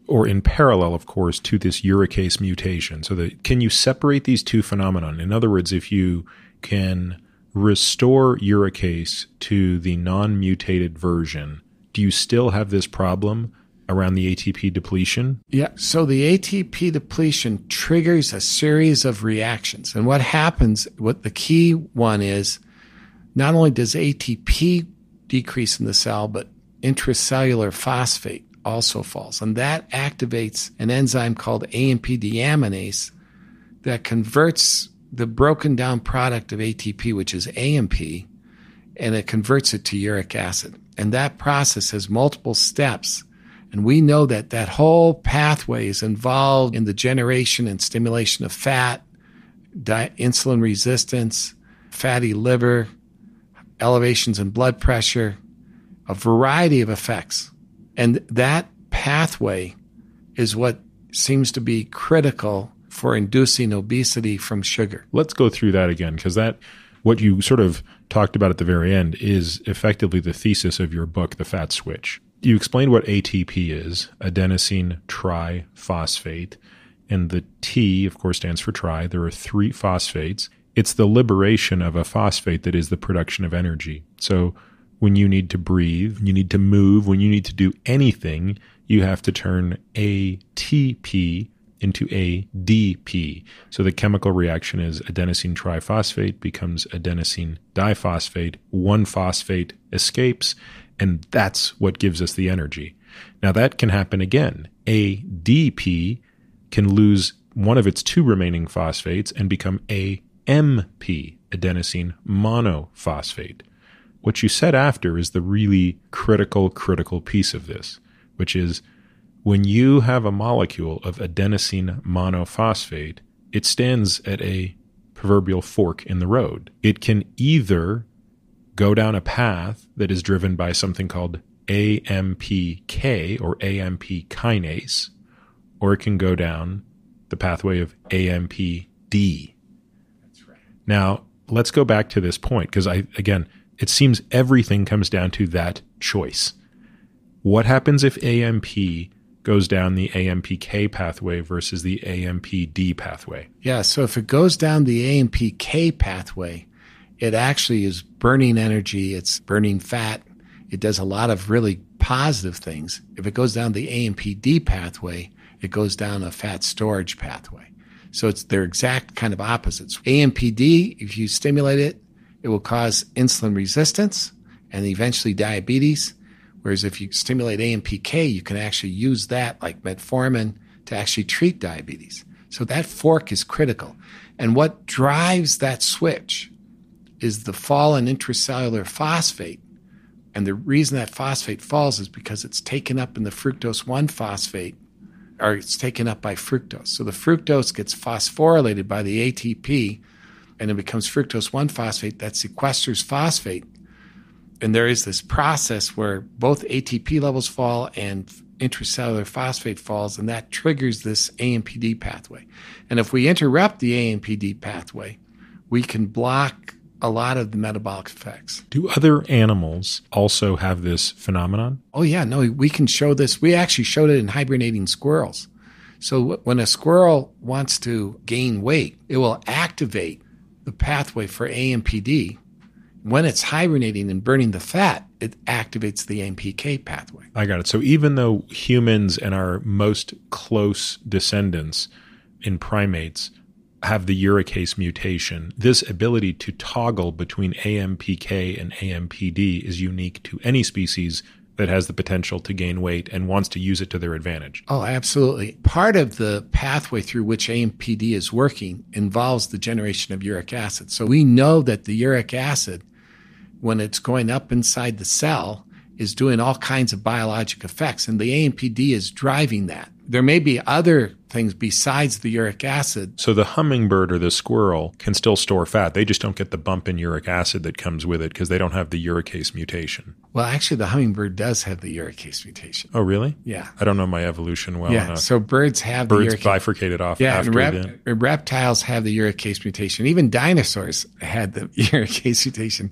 or in parallel, of course, to this uricase mutation. So that can you separate these two phenomena? In other words, if you can restore uricase to the non-mutated version, do you still have this problem around the ATP depletion? Yeah. So the ATP depletion triggers a series of reactions. And what happens, what the key one is, not only does ATP decrease in the cell, but intracellular phosphate also falls. And that activates an enzyme called AMP deaminase that converts the broken down product of ATP, which is AMP, and it converts it to uric acid. And that process has multiple steps. And we know that that whole pathway is involved in the generation and stimulation of fat, di- insulin resistance, fatty liver, elevations in blood pressure, a variety of effects. And that pathway is what seems to be critical for inducing obesity from sugar. Let's go through that again because that what you sort of talked about at the very end is effectively the thesis of your book, The Fat Switch. You explained what ATP is, adenosine triphosphate, and the T, of course, stands for tri. There are three phosphates. It's the liberation of a phosphate that is the production of energy. So when you need to breathe, you need to move, when you need to do anything, you have to turn ATP into ADP. So the chemical reaction is adenosine triphosphate becomes adenosine diphosphate. One phosphate escapes, and that's what gives us the energy. Now that can happen again. ADP can lose one of its two remaining phosphates and become AMP, adenosine monophosphate. What you said after is the really critical, critical piece of this, which is when you have a molecule of adenosine monophosphate, it stands at a proverbial fork in the road. It can either go down a path that is driven by something called AMPK or AMP kinase, or it can go down the pathway of AMPD. That's right. Now, let's go back to this point because I, again, it seems everything comes down to that choice. What happens if AMP goes down the AMPK pathway versus the AMPD pathway? Yeah, so if it goes down the AMPK pathway, it actually is burning energy, it's burning fat, it does a lot of really positive things. If it goes down the AMPD pathway, it goes down a fat storage pathway. So it's their exact kind of opposites. AMPD, if you stimulate it, it will cause insulin resistance and eventually diabetes. Whereas if you stimulate AMPK, you can actually use that, like metformin, to actually treat diabetes. So that fork is critical. And what drives that switch is the fall in intracellular phosphate. And the reason that phosphate falls is because it's taken up in the fructose 1 phosphate, or it's taken up by fructose. So the fructose gets phosphorylated by the ATP and it becomes fructose 1 phosphate that sequesters phosphate. And there is this process where both ATP levels fall and intracellular phosphate falls, and that triggers this AMPD pathway. And if we interrupt the AMPD pathway, we can block a lot of the metabolic effects. Do other animals also have this phenomenon? Oh, yeah. No, we can show this. We actually showed it in hibernating squirrels. So when a squirrel wants to gain weight, it will activate the pathway for AMPD. When it's hibernating and burning the fat, it activates the AMPK pathway. I got it. So even though humans and our most close descendants in primates have the uricase mutation, this ability to toggle between AMPK and AMPD is unique to any species that has the potential to gain weight and wants to use it to their advantage. Oh, absolutely. Part of the pathway through which AMPD is working involves the generation of uric acid. So we know that the uric acid, when it's going up inside the cell, is doing all kinds of biologic effects, and the AMPD is driving that. There may be other things besides the uric acid. So the hummingbird or the squirrel can still store fat. They just don't get the bump in uric acid that comes with it because they don't have the uricase mutation. Well, actually, the hummingbird does have the uricase mutation. Oh, really? Yeah. I don't know my evolution well yeah. enough. So birds have birds the uricase. bifurcated off. Yeah, after and rep- reptiles have the uricase mutation. Even dinosaurs had the uricase mutation.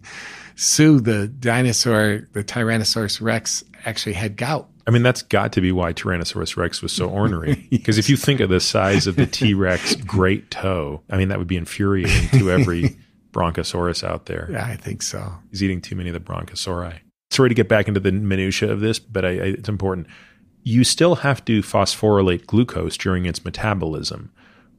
Sue, the dinosaur, the Tyrannosaurus rex, actually had gout I mean, that's got to be why Tyrannosaurus rex was so ornery. Because if you think of the size of the T Rex great toe, I mean, that would be infuriating to every brontosaurus out there. Yeah, I think so. He's eating too many of the brontosauri. Sorry to get back into the minutia of this, but I, I, it's important. You still have to phosphorylate glucose during its metabolism.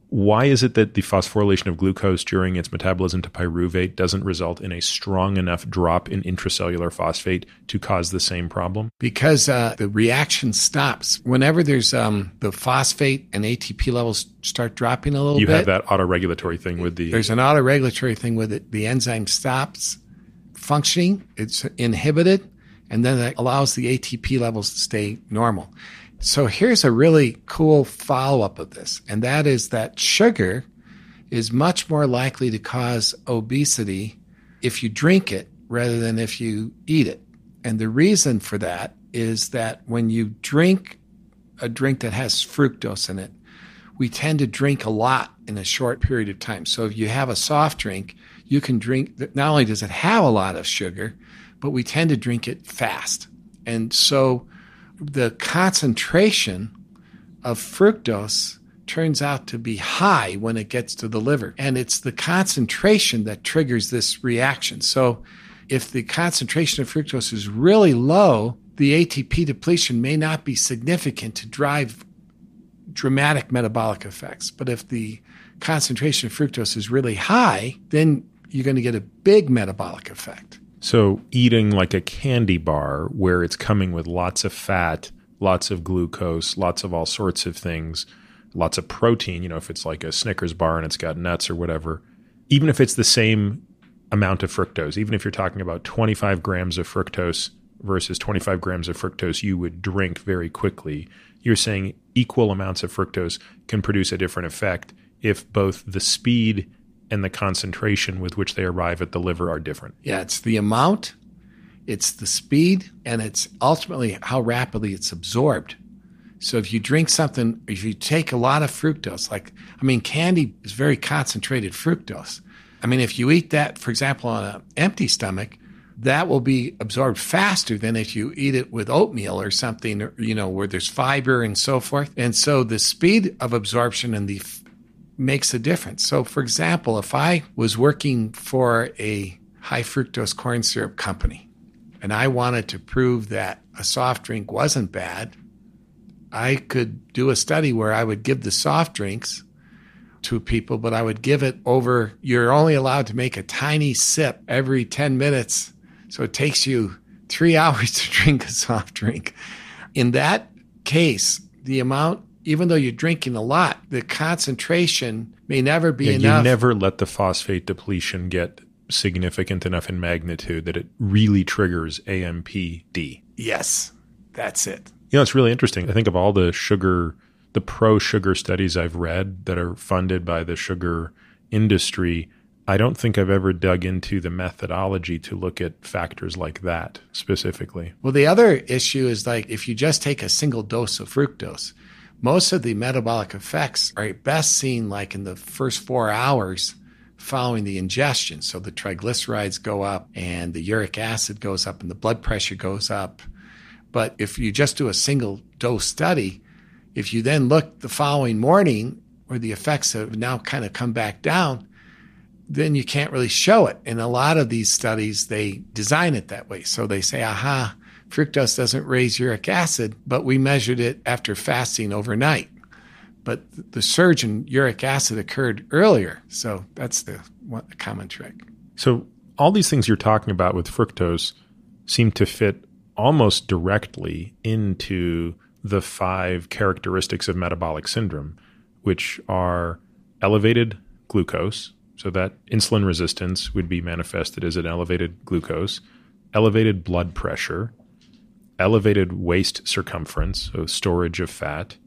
Why is it that the phosphorylation of glucose during its metabolism to pyruvate doesn't result in a strong enough drop in intracellular phosphate to cause the same problem? Because uh, the reaction stops. Whenever there's um, the phosphate and ATP levels start dropping a little bit, you bit. have that autoregulatory thing with the. There's an autoregulatory thing with it. The enzyme stops functioning, it's inhibited, and then that allows the ATP levels to stay normal. So here's a really cool follow up of this, and that is that sugar is much more likely to cause obesity if you drink it rather than if you eat it. And the reason for that is that when you drink a drink that has fructose in it, we tend to drink a lot in a short period of time. So if you have a soft drink, you can drink, not only does it have a lot of sugar, but we tend to drink it fast. And so the concentration of fructose turns out to be high when it gets to the liver. And it's the concentration that triggers this reaction. So if the concentration of fructose is really low, the ATP depletion may not be significant to drive dramatic metabolic effects. But if the concentration of fructose is really high, then you're going to get a big metabolic effect. So, eating like a candy bar where it's coming with lots of fat, lots of glucose, lots of all sorts of things, lots of protein, you know, if it's like a Snickers bar and it's got nuts or whatever, even if it's the same amount of fructose, even if you're talking about 25 grams of fructose versus 25 grams of fructose you would drink very quickly, you're saying equal amounts of fructose can produce a different effect if both the speed and the concentration with which they arrive at the liver are different. Yeah, it's the amount, it's the speed, and it's ultimately how rapidly it's absorbed. So if you drink something, if you take a lot of fructose, like, I mean, candy is very concentrated fructose. I mean, if you eat that, for example, on an empty stomach, that will be absorbed faster than if you eat it with oatmeal or something, you know, where there's fiber and so forth. And so the speed of absorption and the makes a difference. So, for example, if I was working for a high fructose corn syrup company and I wanted to prove that a soft drink wasn't bad, I could do a study where I would give the soft drinks to people, but I would give it over. You're only allowed to make a tiny sip every 10 minutes. So it takes you three hours to drink a soft drink. In that case, the amount even though you're drinking a lot, the concentration may never be yeah, enough. You never let the phosphate depletion get significant enough in magnitude that it really triggers AMPD. Yes, that's it. You know, it's really interesting. I think of all the sugar, the pro sugar studies I've read that are funded by the sugar industry, I don't think I've ever dug into the methodology to look at factors like that specifically. Well, the other issue is like if you just take a single dose of fructose, most of the metabolic effects are best seen like in the first four hours following the ingestion. So the triglycerides go up and the uric acid goes up and the blood pressure goes up. But if you just do a single dose study, if you then look the following morning where the effects have now kind of come back down, then you can't really show it. In a lot of these studies, they design it that way. So they say, aha, fructose doesn't raise uric acid, but we measured it after fasting overnight. But the surge in uric acid occurred earlier. So that's the one, common trick. So all these things you're talking about with fructose seem to fit almost directly into the five characteristics of metabolic syndrome, which are elevated glucose. So that insulin resistance would be manifested as an elevated glucose, elevated blood pressure, elevated waist circumference, so storage of fat,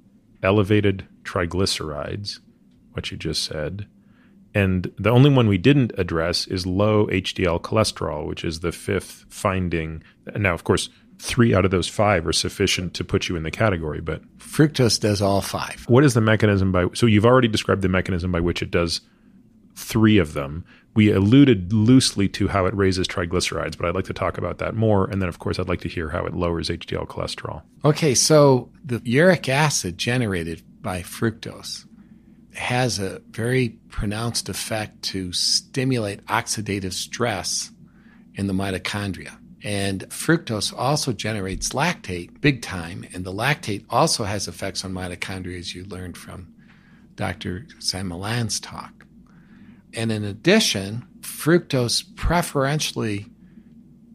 elevated triglycerides, what you just said. And the only one we didn't address is low HDL cholesterol, which is the fifth finding. Now, of course, three out of those five are sufficient to put you in the category, but fructose does all five. What is the mechanism by? So you've already described the mechanism by which it does three of them. We alluded loosely to how it raises triglycerides, but I'd like to talk about that more. And then, of course, I'd like to hear how it lowers HDL cholesterol. Okay, so the uric acid generated by fructose has a very pronounced effect to stimulate oxidative stress in the mitochondria. And fructose also generates lactate big time, and the lactate also has effects on mitochondria, as you learned from Dr. San Millán's talk. And in addition, fructose preferentially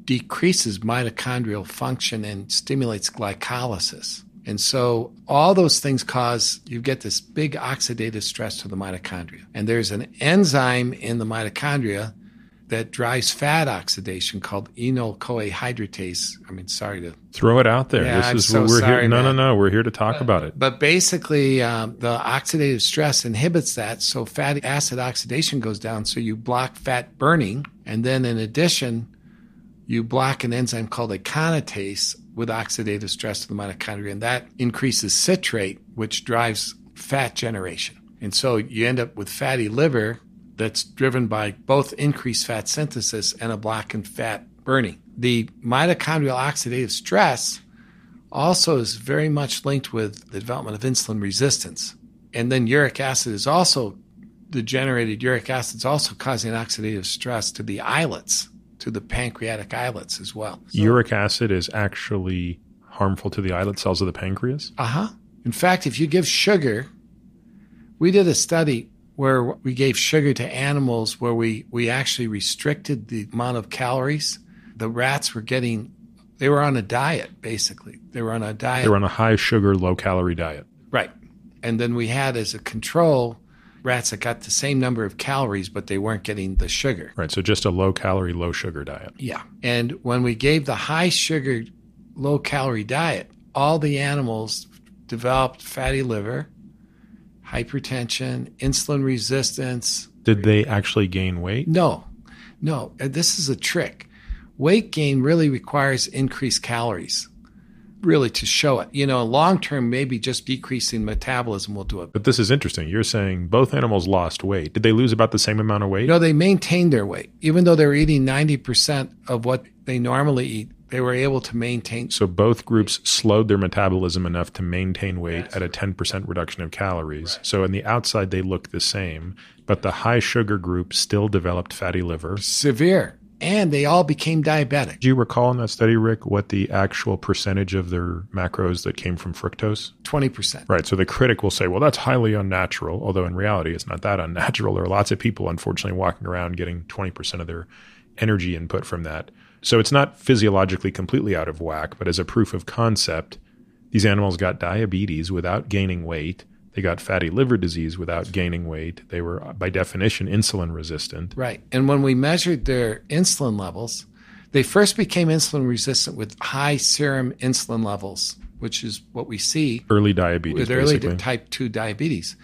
decreases mitochondrial function and stimulates glycolysis. And so all those things cause you get this big oxidative stress to the mitochondria. And there's an enzyme in the mitochondria that drives fat oxidation called enoyl CoA hydratase. I mean, sorry to throw it out there. Yeah, this I'm is so we're sorry, here. No, no, man. no. We're here to talk about it. But basically, um, the oxidative stress inhibits that, so fatty acid oxidation goes down. So you block fat burning, and then in addition, you block an enzyme called aconitase with oxidative stress to the mitochondria, and that increases citrate, which drives fat generation. And so you end up with fatty liver that's driven by both increased fat synthesis and a block in fat burning. The mitochondrial oxidative stress also is very much linked with the development of insulin resistance. And then uric acid is also, the generated uric acid is also causing oxidative stress to the islets, to the pancreatic islets as well. Uric acid is actually harmful to the islet cells of the pancreas. Uh huh. In fact, if you give sugar, we did a study where we gave sugar to animals where we, we actually restricted the amount of calories. The rats were getting, they were on a diet, basically. They were on a diet. They were on a high sugar, low calorie diet. Right. And then we had as a control rats that got the same number of calories, but they weren't getting the sugar. Right. So just a low calorie, low sugar diet. Yeah. And when we gave the high sugar, low calorie diet, all the animals developed fatty liver, hypertension, insulin resistance. Did they actually gain weight? No, no. This is a trick. Weight gain really requires increased calories, really, to show it. You know, long term, maybe just decreasing metabolism will do it. But this is interesting. You're saying both animals lost weight. Did they lose about the same amount of weight? No, they maintained their weight. Even though they were eating 90% of what they normally eat, they were able to maintain. So both groups slowed their metabolism enough to maintain weight at a 10% reduction of calories. So on the outside, they look the same, but the high sugar group still developed fatty liver. Severe. And they all became diabetic. Do you recall in that study, Rick, what the actual percentage of their macros that came from fructose? 20%. Right. So the critic will say, well, that's highly unnatural, although in reality, it's not that unnatural. There are lots of people, unfortunately, walking around getting 20% of their energy input from that. So it's not physiologically completely out of whack, but as a proof of concept, these animals got diabetes without gaining weight. They got fatty liver disease without gaining weight. They were, uh, by definition, insulin resistant. Right. And when we measured their insulin levels, they first became insulin resistant with high serum insulin levels, which is what we see Early diabetes, with early basically. type 2 diabetes.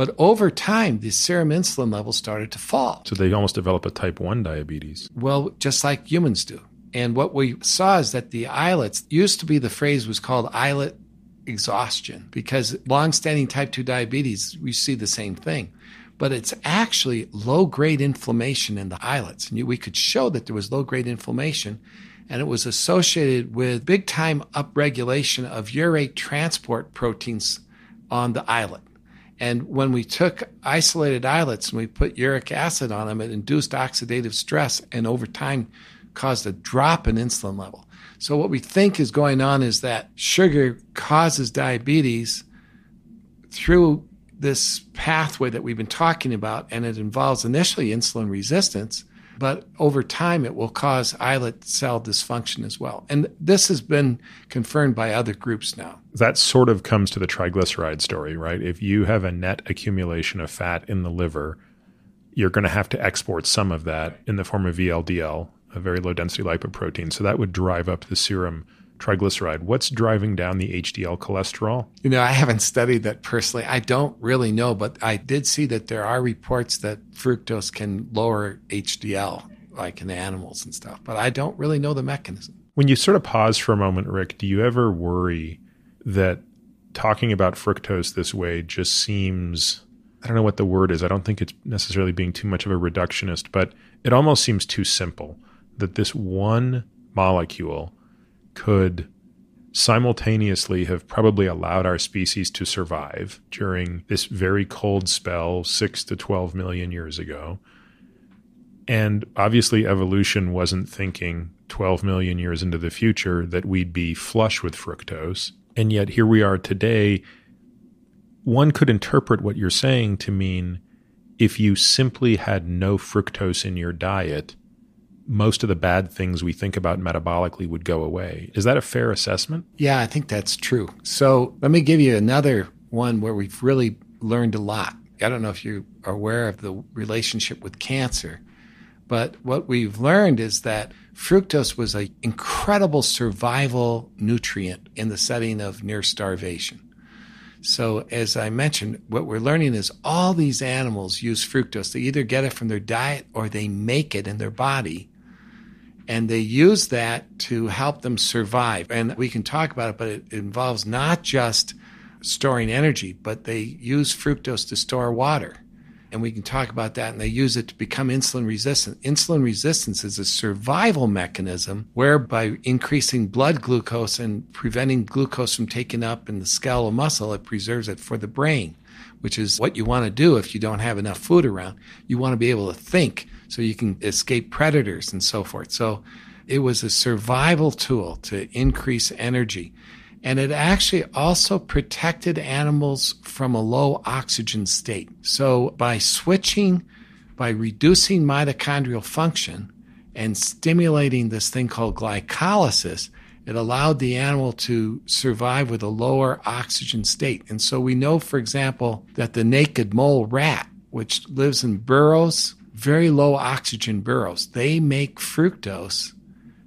But over time, the serum insulin levels started to fall. So they almost develop a type 1 diabetes. Well, just like humans do. And what we saw is that the islets used to be the phrase was called islet exhaustion because long-standing type 2 diabetes we see the same thing but it's actually low grade inflammation in the islets and we could show that there was low grade inflammation and it was associated with big time upregulation of urate transport proteins on the islet and when we took isolated islets and we put uric acid on them, it induced oxidative stress and over time caused a drop in insulin level. So, what we think is going on is that sugar causes diabetes through this pathway that we've been talking about, and it involves initially insulin resistance, but over time it will cause islet cell dysfunction as well. And this has been confirmed by other groups now. that sort of comes to the triglyceride story, right? If you have a net accumulation of fat in the liver, you're going to have to export some of that in the form of VLDL, a very low density lipoprotein. So that would drive up the serum triglyceride. What's driving down the HDL cholesterol? You know, I haven't studied that personally. I don't really know, but I did see that there are reports that fructose can lower HDL, like in animals and stuff, but I don't really know the mechanism. When you sort of pause for a moment, Rick, do you ever worry that talking about fructose this way just seems I don't know what the word is. I don't think it's necessarily being too much of a reductionist, but it almost seems too simple that this one molecule could simultaneously have probably allowed our species to survive during this very cold spell 6 to 12 million years ago. And obviously, evolution wasn't thinking 12 million years into the future that we'd be flush with fructose. And yet, here we are today. One could interpret what you're saying to mean if you simply had no fructose in your diet, most of the bad things we think about metabolically would go away. Is that a fair assessment? Yeah, I think that's true. So let me give you another one where we've really learned a lot. I don't know if you are aware of the relationship with cancer, but what we've learned is that fructose was an incredible survival nutrient in the setting of near starvation. So, as I mentioned, what we're learning is all these animals use fructose. They either get it from their diet or they make it in their body and they use that to help them survive. And we can talk about it, but it involves not just storing energy, but they use fructose to store water. And we can talk about that. And they use it to become insulin resistant. Insulin resistance is a survival mechanism whereby increasing blood glucose and preventing glucose from taking up in the skeletal muscle, it preserves it for the brain, which is what you want to do if you don't have enough food around. You want to be able to think so you can escape predators and so forth. So it was a survival tool to increase energy. And it actually also protected animals from a low oxygen state. So by switching, by reducing mitochondrial function and stimulating this thing called glycolysis, it allowed the animal to survive with a lower oxygen state. And so we know, for example, that the naked mole rat, which lives in burrows very low oxygen burrows. They make fructose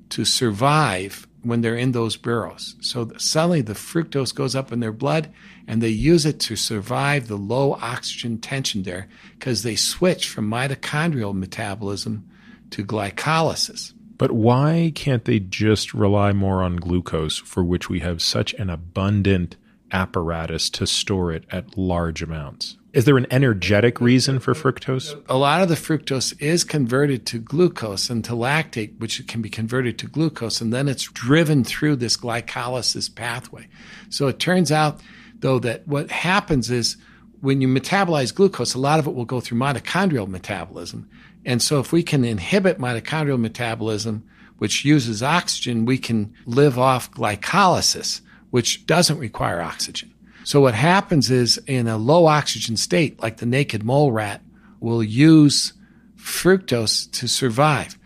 to survive when they're in those burrows. So suddenly the fructose goes up in their blood and they use it to survive the low oxygen tension there because they switch from mitochondrial metabolism to glycolysis. But why can't they just rely more on glucose, for which we have such an abundant apparatus to store it at large amounts? Is there an energetic reason for fructose? A lot of the fructose is converted to glucose and to lactate, which can be converted to glucose, and then it's driven through this glycolysis pathway. So it turns out, though, that what happens is when you metabolize glucose, a lot of it will go through mitochondrial metabolism. And so if we can inhibit mitochondrial metabolism, which uses oxygen, we can live off glycolysis, which doesn't require oxygen. So what happens is in a low oxygen state, like the naked mole rat will use fructose to survive.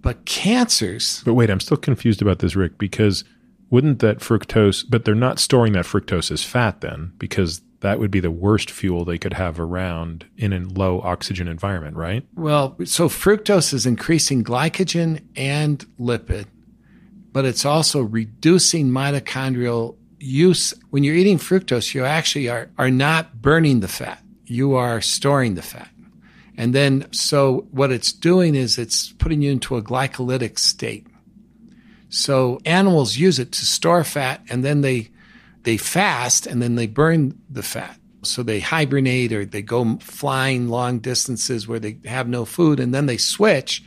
But cancers. But wait, I'm still confused about this, Rick, because wouldn't that fructose, but they're not storing that fructose as fat then, because that would be the worst fuel they could have around in a low oxygen environment, right? Well, so fructose is increasing glycogen and lipid, but it's also reducing mitochondrial use, when you're eating fructose, you actually are, are not burning the fat. You are storing the fat. And then, so what it's doing is it's putting you into a glycolytic state. So animals use it to store fat and then they, they fast and then they burn the fat. So they hibernate or they go flying long distances where they have no food and then they switch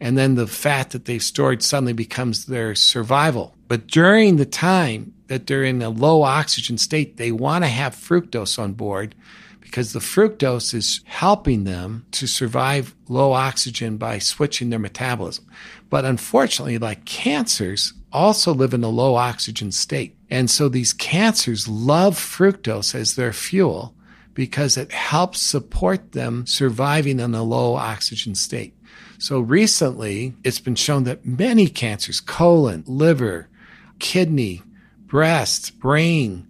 and then the fat that they've stored suddenly becomes their survival. But during the time that they're in a low oxygen state, they want to have fructose on board because the fructose is helping them to survive low oxygen by switching their metabolism. But unfortunately, like cancers, also live in a low oxygen state. And so these cancers love fructose as their fuel because it helps support them surviving in a low oxygen state. So recently, it's been shown that many cancers, colon, liver, kidney, breast, brain,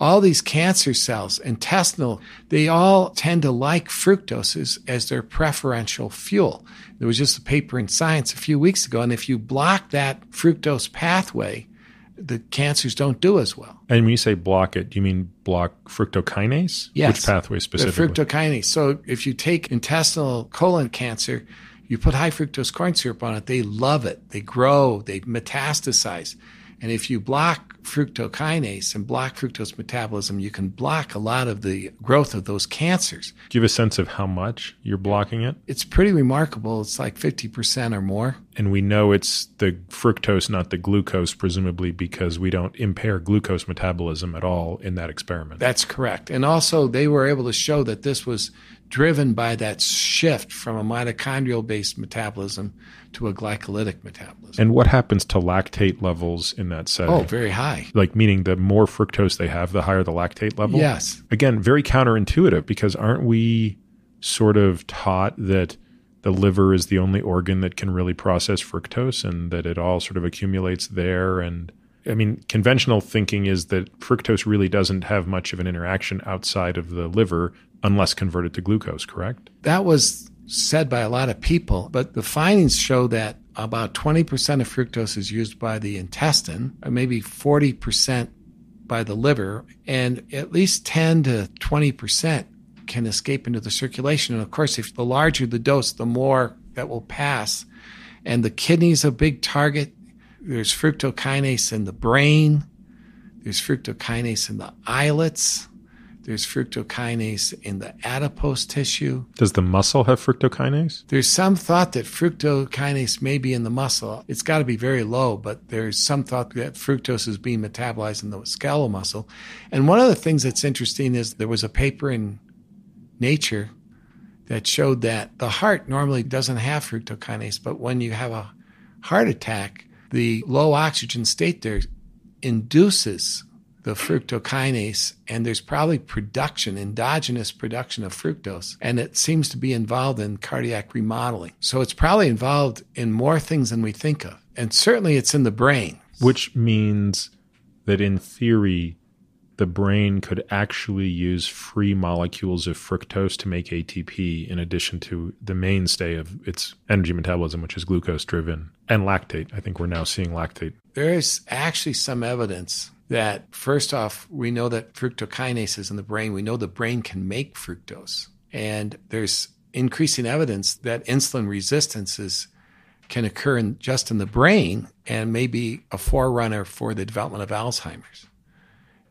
all these cancer cells, intestinal, they all tend to like fructose as, as their preferential fuel. There was just a paper in Science a few weeks ago, and if you block that fructose pathway, the cancers don't do as well. And when you say block it, do you mean block fructokinase? Yes. Which pathway specifically? The fructokinase. So if you take intestinal colon cancer, you put high fructose corn syrup on it, they love it. They grow, they metastasize. And if you block fructokinase and block fructose metabolism, you can block a lot of the growth of those cancers. Do you have a sense of how much you're blocking it? It's pretty remarkable. It's like 50% or more. And we know it's the fructose, not the glucose, presumably because we don't impair glucose metabolism at all in that experiment. That's correct. And also, they were able to show that this was driven by that shift from a mitochondrial based metabolism to a glycolytic metabolism. And what happens to lactate levels in that setting? Oh, very high. Like, meaning the more fructose they have, the higher the lactate level? Yes. Again, very counterintuitive because aren't we sort of taught that the liver is the only organ that can really process fructose and that it all sort of accumulates there and I mean, conventional thinking is that fructose really doesn't have much of an interaction outside of the liver unless converted to glucose, correct? That was said by a lot of people, but the findings show that about 20% of fructose is used by the intestine, or maybe 40% by the liver, and at least 10 to 20% can escape into the circulation. And of course, if the larger the dose, the more that will pass. And the kidney's a big target. There's fructokinase in the brain. There's fructokinase in the islets. There's fructokinase in the adipose tissue. Does the muscle have fructokinase? There's some thought that fructokinase may be in the muscle. It's got to be very low, but there's some thought that fructose is being metabolized in the skeletal muscle. And one of the things that's interesting is there was a paper in Nature that showed that the heart normally doesn't have fructokinase, but when you have a heart attack, the low oxygen state there induces the fructokinase, and there's probably production, endogenous production of fructose, and it seems to be involved in cardiac remodeling. So it's probably involved in more things than we think of. And certainly it's in the brain. Which means that in theory, the brain could actually use free molecules of fructose to make ATP in addition to the mainstay of its energy metabolism, which is glucose driven, and lactate. I think we're now seeing lactate. There is actually some evidence that first off, we know that fructokinase is in the brain. We know the brain can make fructose. And there's increasing evidence that insulin resistance is, can occur in, just in the brain and may be a forerunner for the development of Alzheimer's.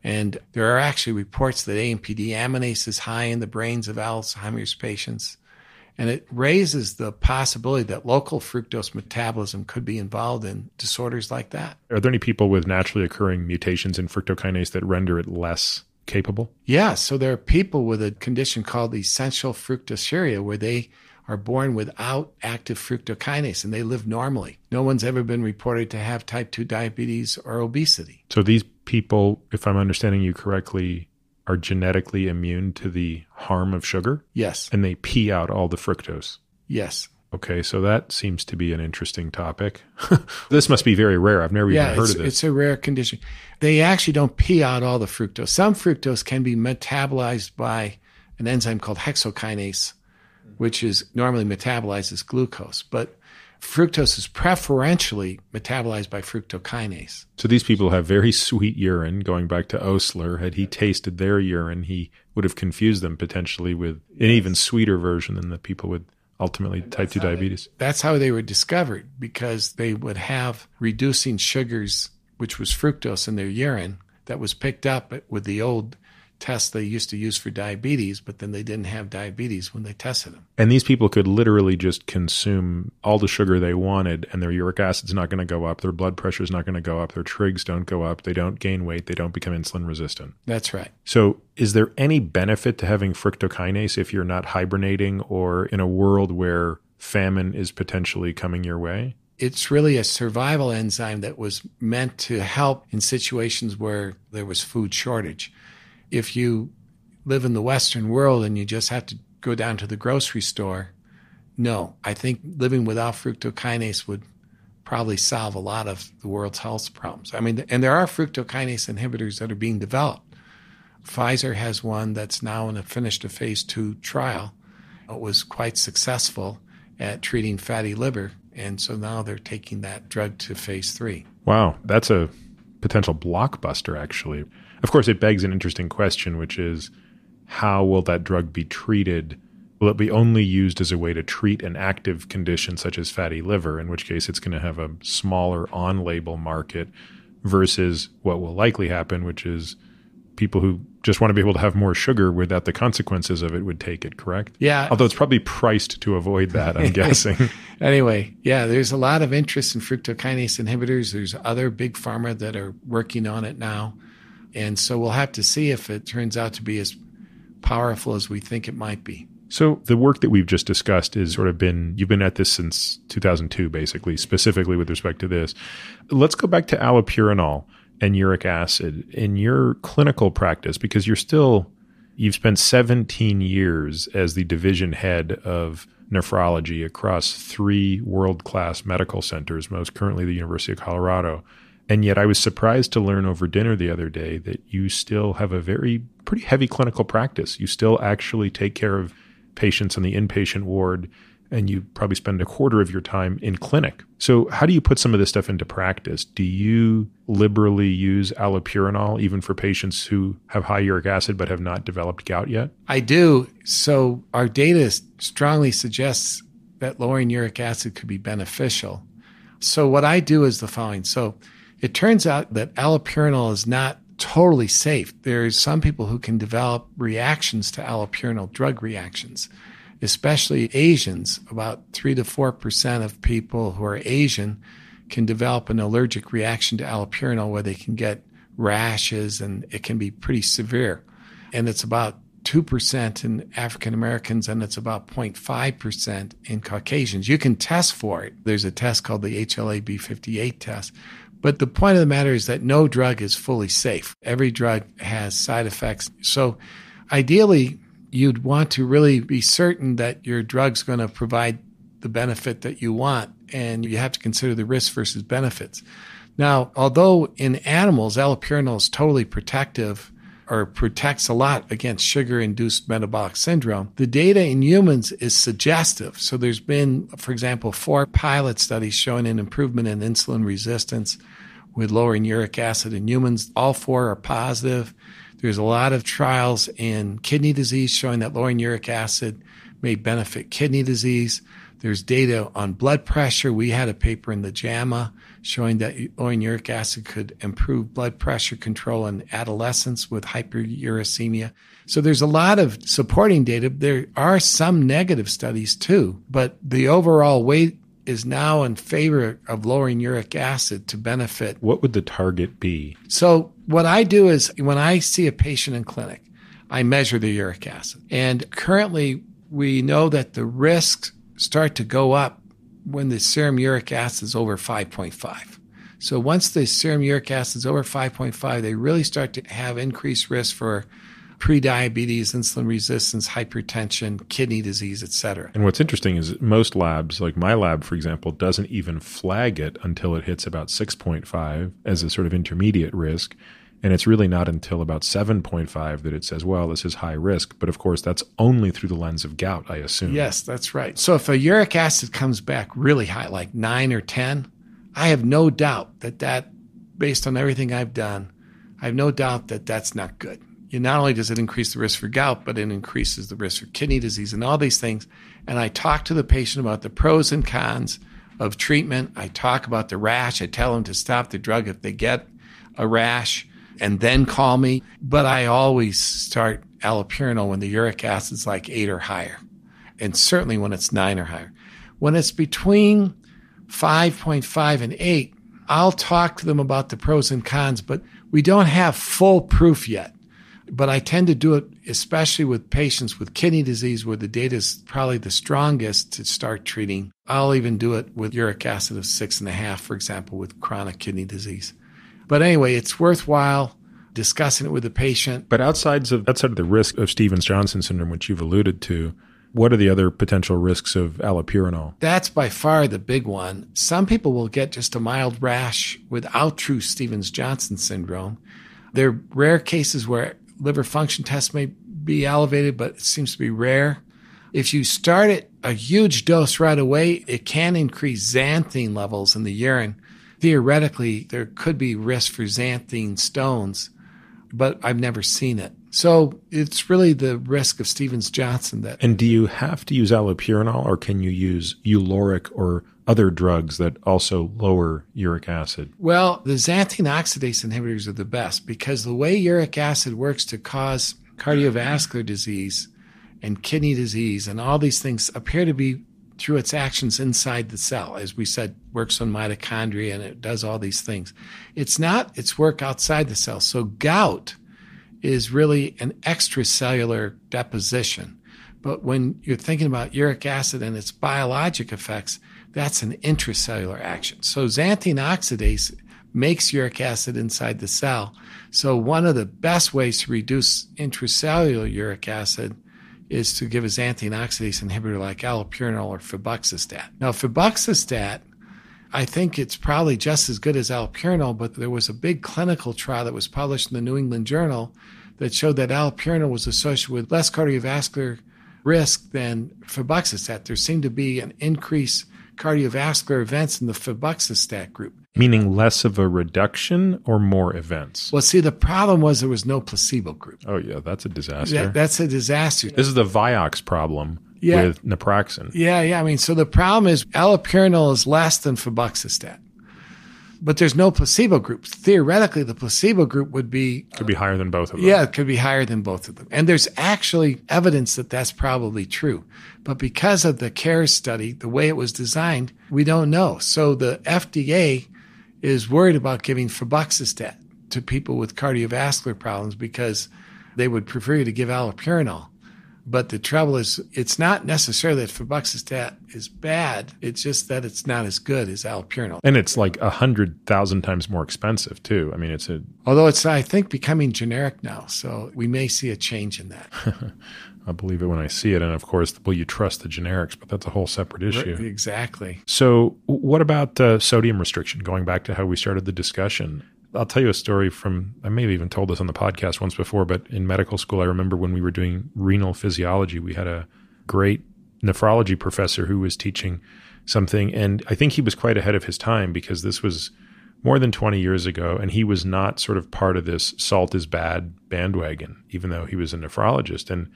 And there are actually reports that AMP deaminase is high in the brains of Alzheimer's patients. And it raises the possibility that local fructose metabolism could be involved in disorders like that. Are there any people with naturally occurring mutations in fructokinase that render it less capable? Yeah. So there are people with a condition called essential fructosuria where they are born without active fructokinase and they live normally. No one's ever been reported to have type 2 diabetes or obesity. So these people, if I'm understanding you correctly, are genetically immune to the harm of sugar? Yes. And they pee out all the fructose? Yes. Okay, so that seems to be an interesting topic. this must be very rare. I've never yeah, even heard of this. It's a rare condition. They actually don't pee out all the fructose. Some fructose can be metabolized by an enzyme called hexokinase, which is normally metabolizes glucose. But fructose is preferentially metabolized by fructokinase. So these people have very sweet urine. Going back to Osler, had he tasted their urine, he would have confused them potentially with an even sweeter version than the people with ultimately type 2 diabetes. They, that's how they were discovered because they would have reducing sugars, which was fructose in their urine, that was picked up with the old tests they used to use for diabetes, but then they didn't have diabetes when they tested them. And these people could literally just consume all the sugar they wanted, and their uric acid's not going to go up, their blood pressure's not going to go up, their trigs don't go up, they don't gain weight, they don't become insulin resistant. That's right. So, is there any benefit to having fructokinase if you're not hibernating or in a world where famine is potentially coming your way? it's really a survival enzyme that was meant to help in situations where there was food shortage if you live in the Western world and you just have to go down to the grocery store, no. I think living without fructokinase would probably solve a lot of the world's health problems. I mean, and there are fructokinase inhibitors that are being developed. Pfizer has one that's now in a finished a phase two trial. It was quite successful at treating fatty liver, and so now they're taking that drug to phase three. Wow, that's a potential blockbuster, actually. Of course, it begs an interesting question, which is how will that drug be treated? Will it be only used as a way to treat an active condition such as fatty liver, in which case it's going to have a smaller on label market, versus what will likely happen, which is people who just want to be able to have more sugar without the consequences of it would take it, correct? Yeah. Although it's probably priced to avoid that, I'm guessing. anyway, yeah, there's a lot of interest in fructokinase inhibitors. There's other big pharma that are working on it now. And so we'll have to see if it turns out to be as powerful as we think it might be. So the work that we've just discussed is sort of been you've been at this since 2002 basically specifically with respect to this. Let's go back to allopurinol and uric acid in your clinical practice because you're still you've spent 17 years as the division head of nephrology across three world-class medical centers most currently the University of Colorado. And yet I was surprised to learn over dinner the other day that you still have a very pretty heavy clinical practice. You still actually take care of patients in the inpatient ward and you probably spend a quarter of your time in clinic. So, how do you put some of this stuff into practice? Do you liberally use allopurinol even for patients who have high uric acid but have not developed gout yet? I do. So, our data strongly suggests that lowering uric acid could be beneficial. So, what I do is the following. So, it turns out that allopurinol is not totally safe. There's some people who can develop reactions to allopurinol drug reactions especially Asians, about 3 to 4% of people who are Asian can develop an allergic reaction to allopurinol where they can get rashes and it can be pretty severe. And it's about 2% in African Americans and it's about 0.5% in Caucasians. You can test for it. There's a test called the HLA B58 test. But the point of the matter is that no drug is fully safe. Every drug has side effects. So ideally, you'd want to really be certain that your drug's going to provide the benefit that you want, and you have to consider the risks versus benefits. Now, although in animals, allopurinol is totally protective or protects a lot against sugar induced metabolic syndrome, the data in humans is suggestive. So there's been, for example, four pilot studies showing an improvement in insulin resistance with lowering uric acid in humans. All four are positive. There's a lot of trials in kidney disease showing that lowering uric acid may benefit kidney disease. There's data on blood pressure. We had a paper in the JAMA showing that lowering uric acid could improve blood pressure control in adolescents with hyperuricemia. So there's a lot of supporting data. There are some negative studies too, but the overall weight is now in favor of lowering uric acid to benefit. What would the target be? So, what I do is when I see a patient in clinic, I measure the uric acid. And currently, we know that the risks start to go up when the serum uric acid is over 5.5. So, once the serum uric acid is over 5.5, they really start to have increased risk for prediabetes, insulin resistance, hypertension, kidney disease, etc. And what's interesting is most labs, like my lab, for example, doesn't even flag it until it hits about 6.5 as a sort of intermediate risk. And it's really not until about 7.5 that it says, well, this is high risk. But of course, that's only through the lens of gout, I assume. Yes, that's right. So if a uric acid comes back really high, like 9 or 10, I have no doubt that that, based on everything I've done, I have no doubt that that's not good you not only does it increase the risk for gout, but it increases the risk for kidney disease and all these things. And I talk to the patient about the pros and cons of treatment. I talk about the rash. I tell them to stop the drug if they get a rash and then call me. But I always start allopurinol when the uric acid is like eight or higher, and certainly when it's nine or higher. When it's between 5.5 and 8, I'll talk to them about the pros and cons, but we don't have full proof yet. But I tend to do it especially with patients with kidney disease where the data is probably the strongest to start treating. I'll even do it with uric acid of six and a half, for example, with chronic kidney disease. But anyway, it's worthwhile discussing it with the patient. But outside of outside of the risk of Stevens Johnson syndrome, which you've alluded to, what are the other potential risks of allopurinol? That's by far the big one. Some people will get just a mild rash without true Stevens Johnson syndrome. There are rare cases where liver function tests may be elevated, but it seems to be rare. If you start at a huge dose right away, it can increase xanthine levels in the urine. Theoretically, there could be risk for xanthine stones, but I've never seen it. So it's really the risk of Stevens Johnson that. And do you have to use allopurinol or can you use Uloric or other drugs that also lower uric acid? Well, the xanthine oxidase inhibitors are the best because the way uric acid works to cause cardiovascular disease and kidney disease and all these things appear to be through its actions inside the cell. As we said, works on mitochondria and it does all these things. It's not its work outside the cell. So gout is really an extracellular deposition. But when you're thinking about uric acid and its biologic effects, that's an intracellular action. So xanthine oxidase makes uric acid inside the cell. So one of the best ways to reduce intracellular uric acid is to give a xanthine oxidase inhibitor like allopurinol or febuxostat. Now, febuxostat, I think it's probably just as good as allopurinol, but there was a big clinical trial that was published in the New England Journal that showed that allopurinol was associated with less cardiovascular risk than febuxostat. There seemed to be an increase cardiovascular events in the febuxostat group. Meaning less of a reduction or more events? Well, see, the problem was there was no placebo group. Oh, yeah, that's a disaster. That, that's a disaster. This is the Vioxx problem Yeah. with naproxen. Yeah, yeah. I mean, so the problem is allopurinol is less than febuxostat, but there's no placebo group. Theoretically, the placebo group would be Could be higher than both of them. yeah, it could be higher than both of them. And there's actually evidence that that's probably true. But because of the CARES study, the way it was designed, we don't know. So the FDA is worried about giving febuxostat to people with cardiovascular problems because they would prefer you to give allopurinol. But the trouble is, it's not necessarily that febuxostat is bad. It's just that it's not as good as allopurinol. And it's like a hundred thousand times more expensive too. I mean, it's a. Although it's, I think, becoming generic now. So we may see a change in that. I believe it when I see it, and of course, will you trust the generics? But that's a whole separate issue. Exactly. So, what about uh, sodium restriction? Going back to how we started the discussion, I'll tell you a story from, I may have even told this on the podcast once before, but in medical school, I remember when we were doing renal physiology, we had a great nephrology professor who was teaching something. And I think he was quite ahead of his time because this was more than 20 years ago. And he was not sort of part of this salt is bad bandwagon, even though he was a nephrologist. And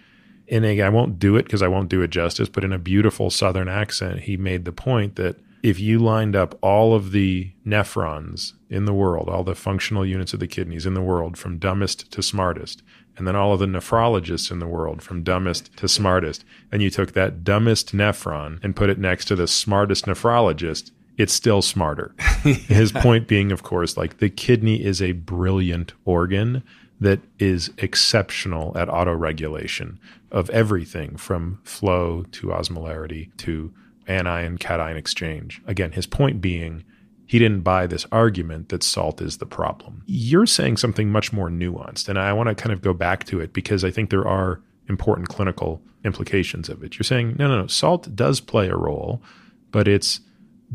in a, I won't do it because I won't do it justice, but in a beautiful Southern accent, he made the point that if you lined up all of the nephrons in the world, all the functional units of the kidneys in the world, from dumbest to smartest, and then all of the nephrologists in the world, from dumbest to smartest, and you took that dumbest nephron and put it next to the smartest nephrologist, it's still smarter. His point being, of course, like the kidney is a brilliant organ that is exceptional at autoregulation of everything from flow to osmolarity to anion cation exchange. Again, his point being he didn't buy this argument that salt is the problem. You're saying something much more nuanced, and I want to kind of go back to it because I think there are important clinical implications of it. You're saying, no, no, no, salt does play a role, but it's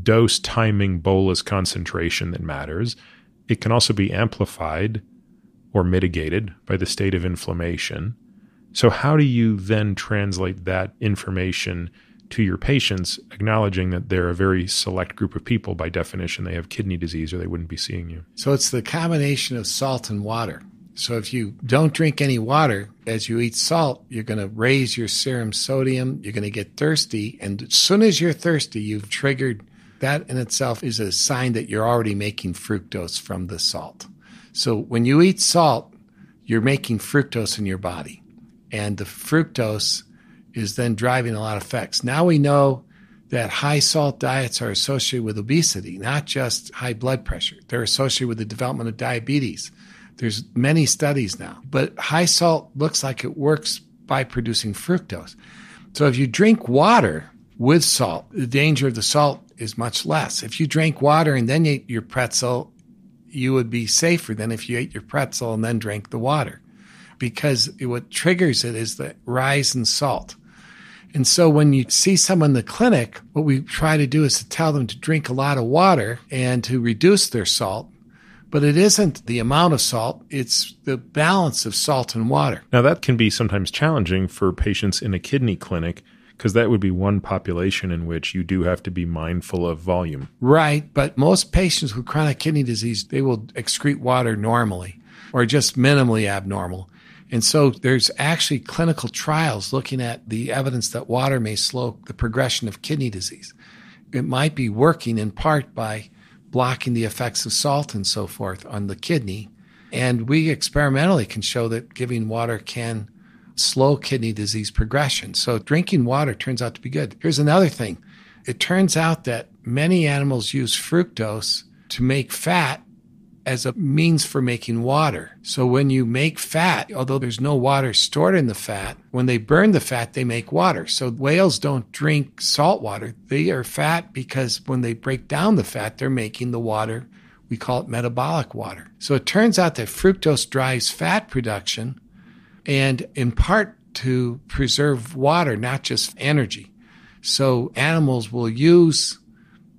dose timing bolus concentration that matters. It can also be amplified or mitigated by the state of inflammation. So, how do you then translate that information to your patients, acknowledging that they're a very select group of people by definition? They have kidney disease or they wouldn't be seeing you. So it's the combination of salt and water. So if you don't drink any water as you eat salt, you're going to raise your serum sodium. You're going to get thirsty. And as soon as you're thirsty, you've triggered that in itself is a sign that you're already making fructose from the salt. So when you eat salt, you're making fructose in your body. And the fructose is then driving a lot of effects. Now we know that high salt diets are associated with obesity, not just high blood pressure. They're associated with the development of diabetes. There's many studies now, but high salt looks like it works by producing fructose. So if you drink water with salt, the danger of the salt is much less. If you drank water and then ate your pretzel, you would be safer than if you ate your pretzel and then drank the water because what triggers it is the rise in salt. And so when you see someone in the clinic, what we try to do is to tell them to drink a lot of water and to reduce their salt. But it isn't the amount of salt, it's the balance of salt and water. Now, that can be sometimes challenging for patients in a kidney clinic because that would be one population in which you do have to be mindful of volume. Right. But most patients with chronic kidney disease, they will excrete water normally or just minimally abnormal. And so there's actually clinical trials looking at the evidence that water may slow the progression of kidney disease. It might be working in part by blocking the effects of salt and so forth on the kidney. And we experimentally can show that giving water can slow kidney disease progression. So drinking water turns out to be good. Here's another thing. It turns out that many animals use fructose to make fat as a means for making water. So when you make fat, although there's no water stored in the fat, when they burn the fat, they make water. So whales don't drink salt water. They are fat because when they break down the fat, they're making the water. We call it metabolic water. So it turns out that fructose drives fat production and in part to preserve water, not just energy. So animals will use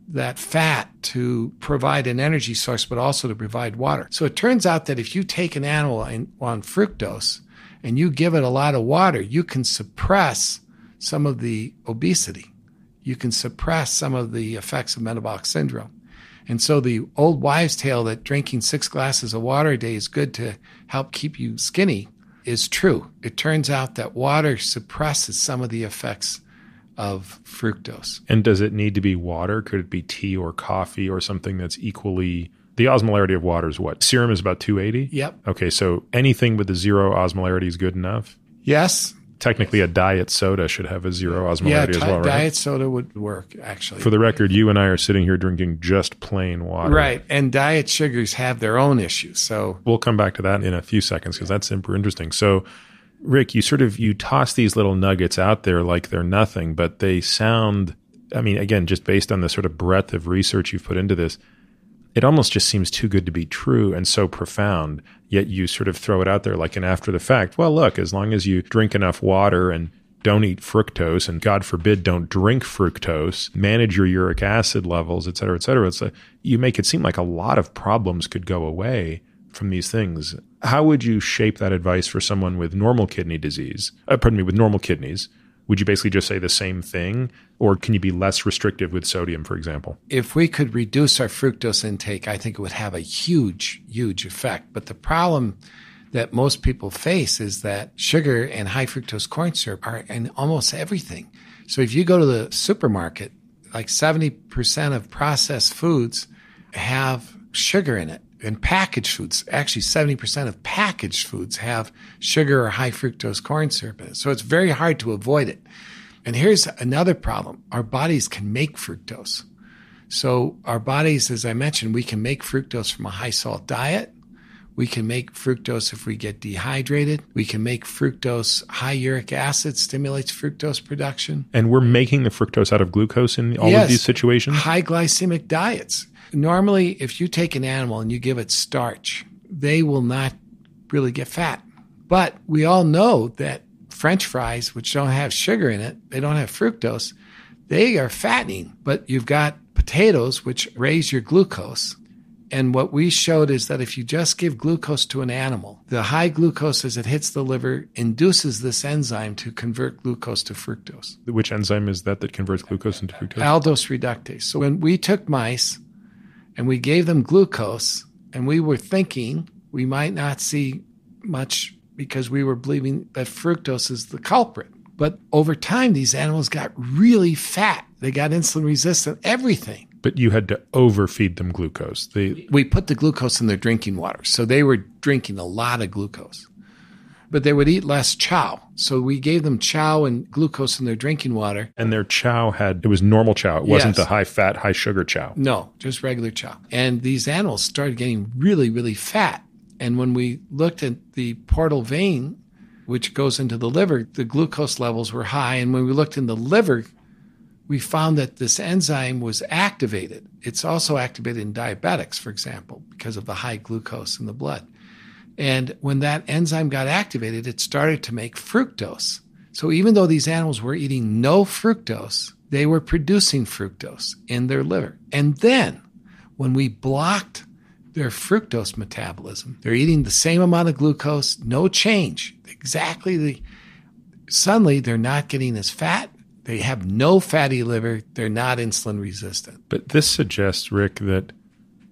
that fat to provide an energy source, but also to provide water. So it turns out that if you take an animal on fructose and you give it a lot of water, you can suppress some of the obesity. You can suppress some of the effects of metabolic syndrome. And so the old wives' tale that drinking six glasses of water a day is good to help keep you skinny is true. It turns out that water suppresses some of the effects of fructose. And does it need to be water? Could it be tea or coffee or something that's equally the osmolarity of water is what? Serum is about 280? Yep. Okay, so anything with a zero osmolarity is good enough? Yes. Technically, a diet soda should have a zero osmolarity yeah, as well, right? Diet soda would work, actually. For the record, you and I are sitting here drinking just plain water. Right. And diet sugars have their own issues. So we'll come back to that in a few seconds because that's super interesting. So, Rick, you sort of you toss these little nuggets out there like they're nothing, but they sound I mean, again, just based on the sort of breadth of research you've put into this, it almost just seems too good to be true and so profound. Yet you sort of throw it out there like an after the fact. Well, look, as long as you drink enough water and don't eat fructose and God forbid don't drink fructose, manage your uric acid levels, et cetera, et cetera. It's a, you make it seem like a lot of problems could go away from these things. How would you shape that advice for someone with normal kidney disease? Uh, pardon me, with normal kidneys. Would you basically just say the same thing? Or can you be less restrictive with sodium, for example? If we could reduce our fructose intake, I think it would have a huge, huge effect. But the problem that most people face is that sugar and high fructose corn syrup are in almost everything. So if you go to the supermarket, like 70% of processed foods have sugar in it and packaged foods, actually 70% of packaged foods have sugar or high fructose corn syrup in it. So it's very hard to avoid it. And here's another problem. Our bodies can make fructose. So our bodies, as I mentioned, we can make fructose from a high salt diet. We can make fructose if we get dehydrated. We can make fructose, high uric acid stimulates fructose production. And we're making the fructose out of glucose in all yes, of these situations? High glycemic diets. Normally, if you take an animal and you give it starch, they will not really get fat. But we all know that French fries, which don't have sugar in it, they don't have fructose, they are fattening. But you've got potatoes, which raise your glucose. And what we showed is that if you just give glucose to an animal, the high glucose as it hits the liver induces this enzyme to convert glucose to fructose. Which enzyme is that that converts glucose into fructose? Aldose reductase. So when we took mice and we gave them glucose, and we were thinking we might not see much because we were believing that fructose is the culprit. But over time, these animals got really fat. They got insulin resistant, everything. But you had to overfeed them glucose. They, we put the glucose in their drinking water. So they were drinking a lot of glucose. But they would eat less chow. So we gave them chow and glucose in their drinking water. And their chow had, it was normal chow. It wasn't the high fat, high sugar chow. No, just regular chow. And these animals started getting really, really fat. And when we looked at the portal vein, which goes into the liver, the glucose levels were high. And when we looked in the liver, we found that this enzyme was activated. It's also activated in diabetics, for example, because of the high glucose in the blood. And when that enzyme got activated, it started to make fructose. So even though these animals were eating no fructose, they were producing fructose in their liver. And then when we blocked their fructose metabolism, they're eating the same amount of glucose, no change. Exactly the suddenly they're not getting as fat. They have no fatty liver. They're not insulin resistant. But this suggests, Rick, that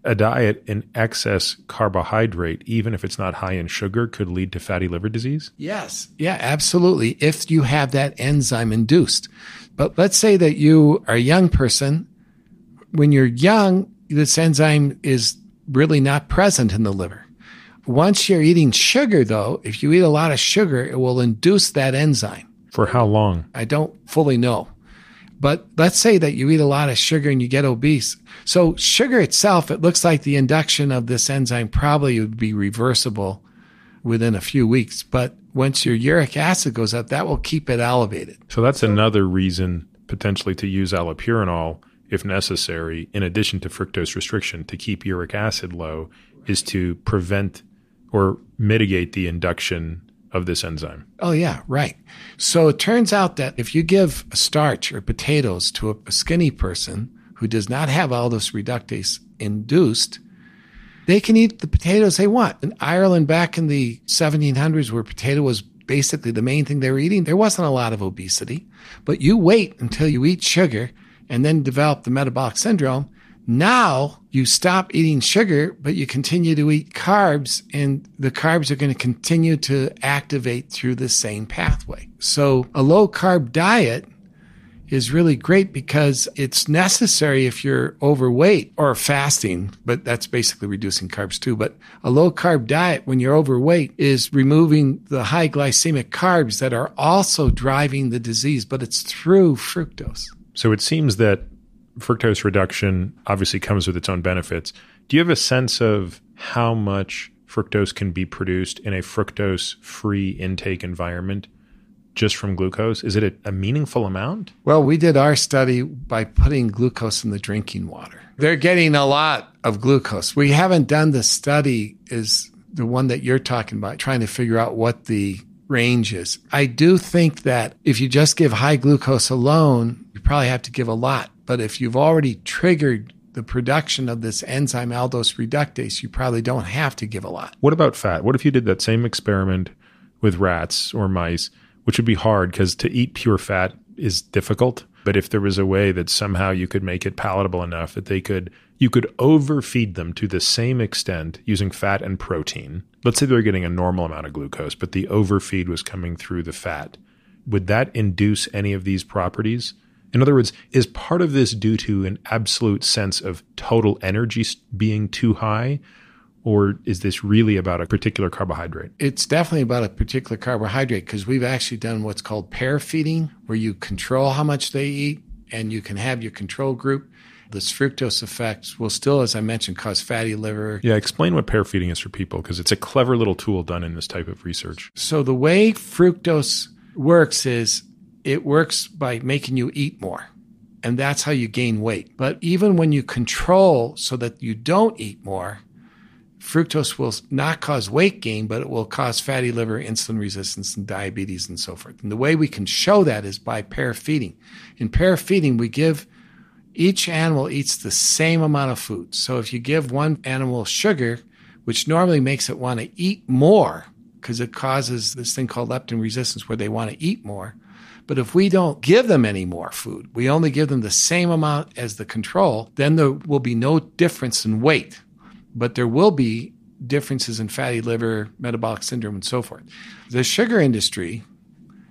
a diet in excess carbohydrate, even if it's not high in sugar, could lead to fatty liver disease? Yes. Yeah, absolutely. If you have that enzyme induced. But let's say that you are a young person. When you're young, this enzyme is really not present in the liver. Once you're eating sugar, though, if you eat a lot of sugar, it will induce that enzyme. For how long? I don't fully know. But let's say that you eat a lot of sugar and you get obese. So, sugar itself, it looks like the induction of this enzyme probably would be reversible within a few weeks. But once your uric acid goes up, that will keep it elevated. So, that's another reason potentially to use allopurinol if necessary, in addition to fructose restriction to keep uric acid low, is to prevent or mitigate the induction of this enzyme. Oh, yeah, right. So it turns out that if you give starch or potatoes to a, skinny person who does not have aldose reductase induced, they can eat the potatoes they want. In Ireland, back in the 1700s, where potato was basically the main thing they were eating, there wasn't a lot of obesity. But you wait until you eat sugar and then develop the metabolic syndrome, now you stop eating sugar, but you continue to eat carbs, and the carbs are going to continue to activate through the same pathway. So a low carb diet is really great because it's necessary if you're overweight or fasting, but that's basically reducing carbs too. But a low carb diet when you're overweight is removing the high glycemic carbs that are also driving the disease, but it's through fructose. So it seems that fructose reduction obviously comes with its own benefits. Do you have a sense of how much fructose can be produced in a fructose free intake environment just from glucose? Is it a, a, meaningful amount? Well, we did our study by putting glucose in the drinking water. They're getting a lot of glucose. We haven't done the study is the one that you're talking about, trying to figure out what the range is. I do think that if you just give high glucose alone, you probably have to give a lot but if you've already triggered the production of this enzyme aldose reductase, you probably don't have to give a lot. What about fat? What if you did that same experiment with rats or mice, which would be hard because to eat pure fat is difficult. But if there was a way that somehow you could make it palatable enough that they could, you could overfeed them to the same extent using fat and protein. Let's say they're getting a normal amount of glucose, but the overfeed was coming through the fat. Would that induce any of these properties? In other words, is part of this due to an absolute sense of total energy being too high? Or is this really about a particular carbohydrate? It's definitely about a particular carbohydrate because we've actually done what's called pair feeding, where you control how much they eat and you can have your control group. This fructose effect will still, as I mentioned, cause fatty liver. Yeah, explain what pair feeding is for people because it's a clever little tool done in this type of research. So, the way fructose works is it works by making you eat more. And that's how you gain weight. But even when you control so that you don't eat more, fructose will not cause weight gain, but it will cause fatty liver, insulin resistance, and diabetes and so forth. And the way we can show that is by pair feeding. In pair feeding, we give each animal eats the same amount of food. So if you give one animal sugar, which normally makes it want to eat more because it causes this thing called leptin resistance where they want to eat more. But if we don't give them any more food, we only give them the same amount as the control, then there will be no difference in weight. But there will be differences in fatty liver, metabolic syndrome, and so forth. The sugar industry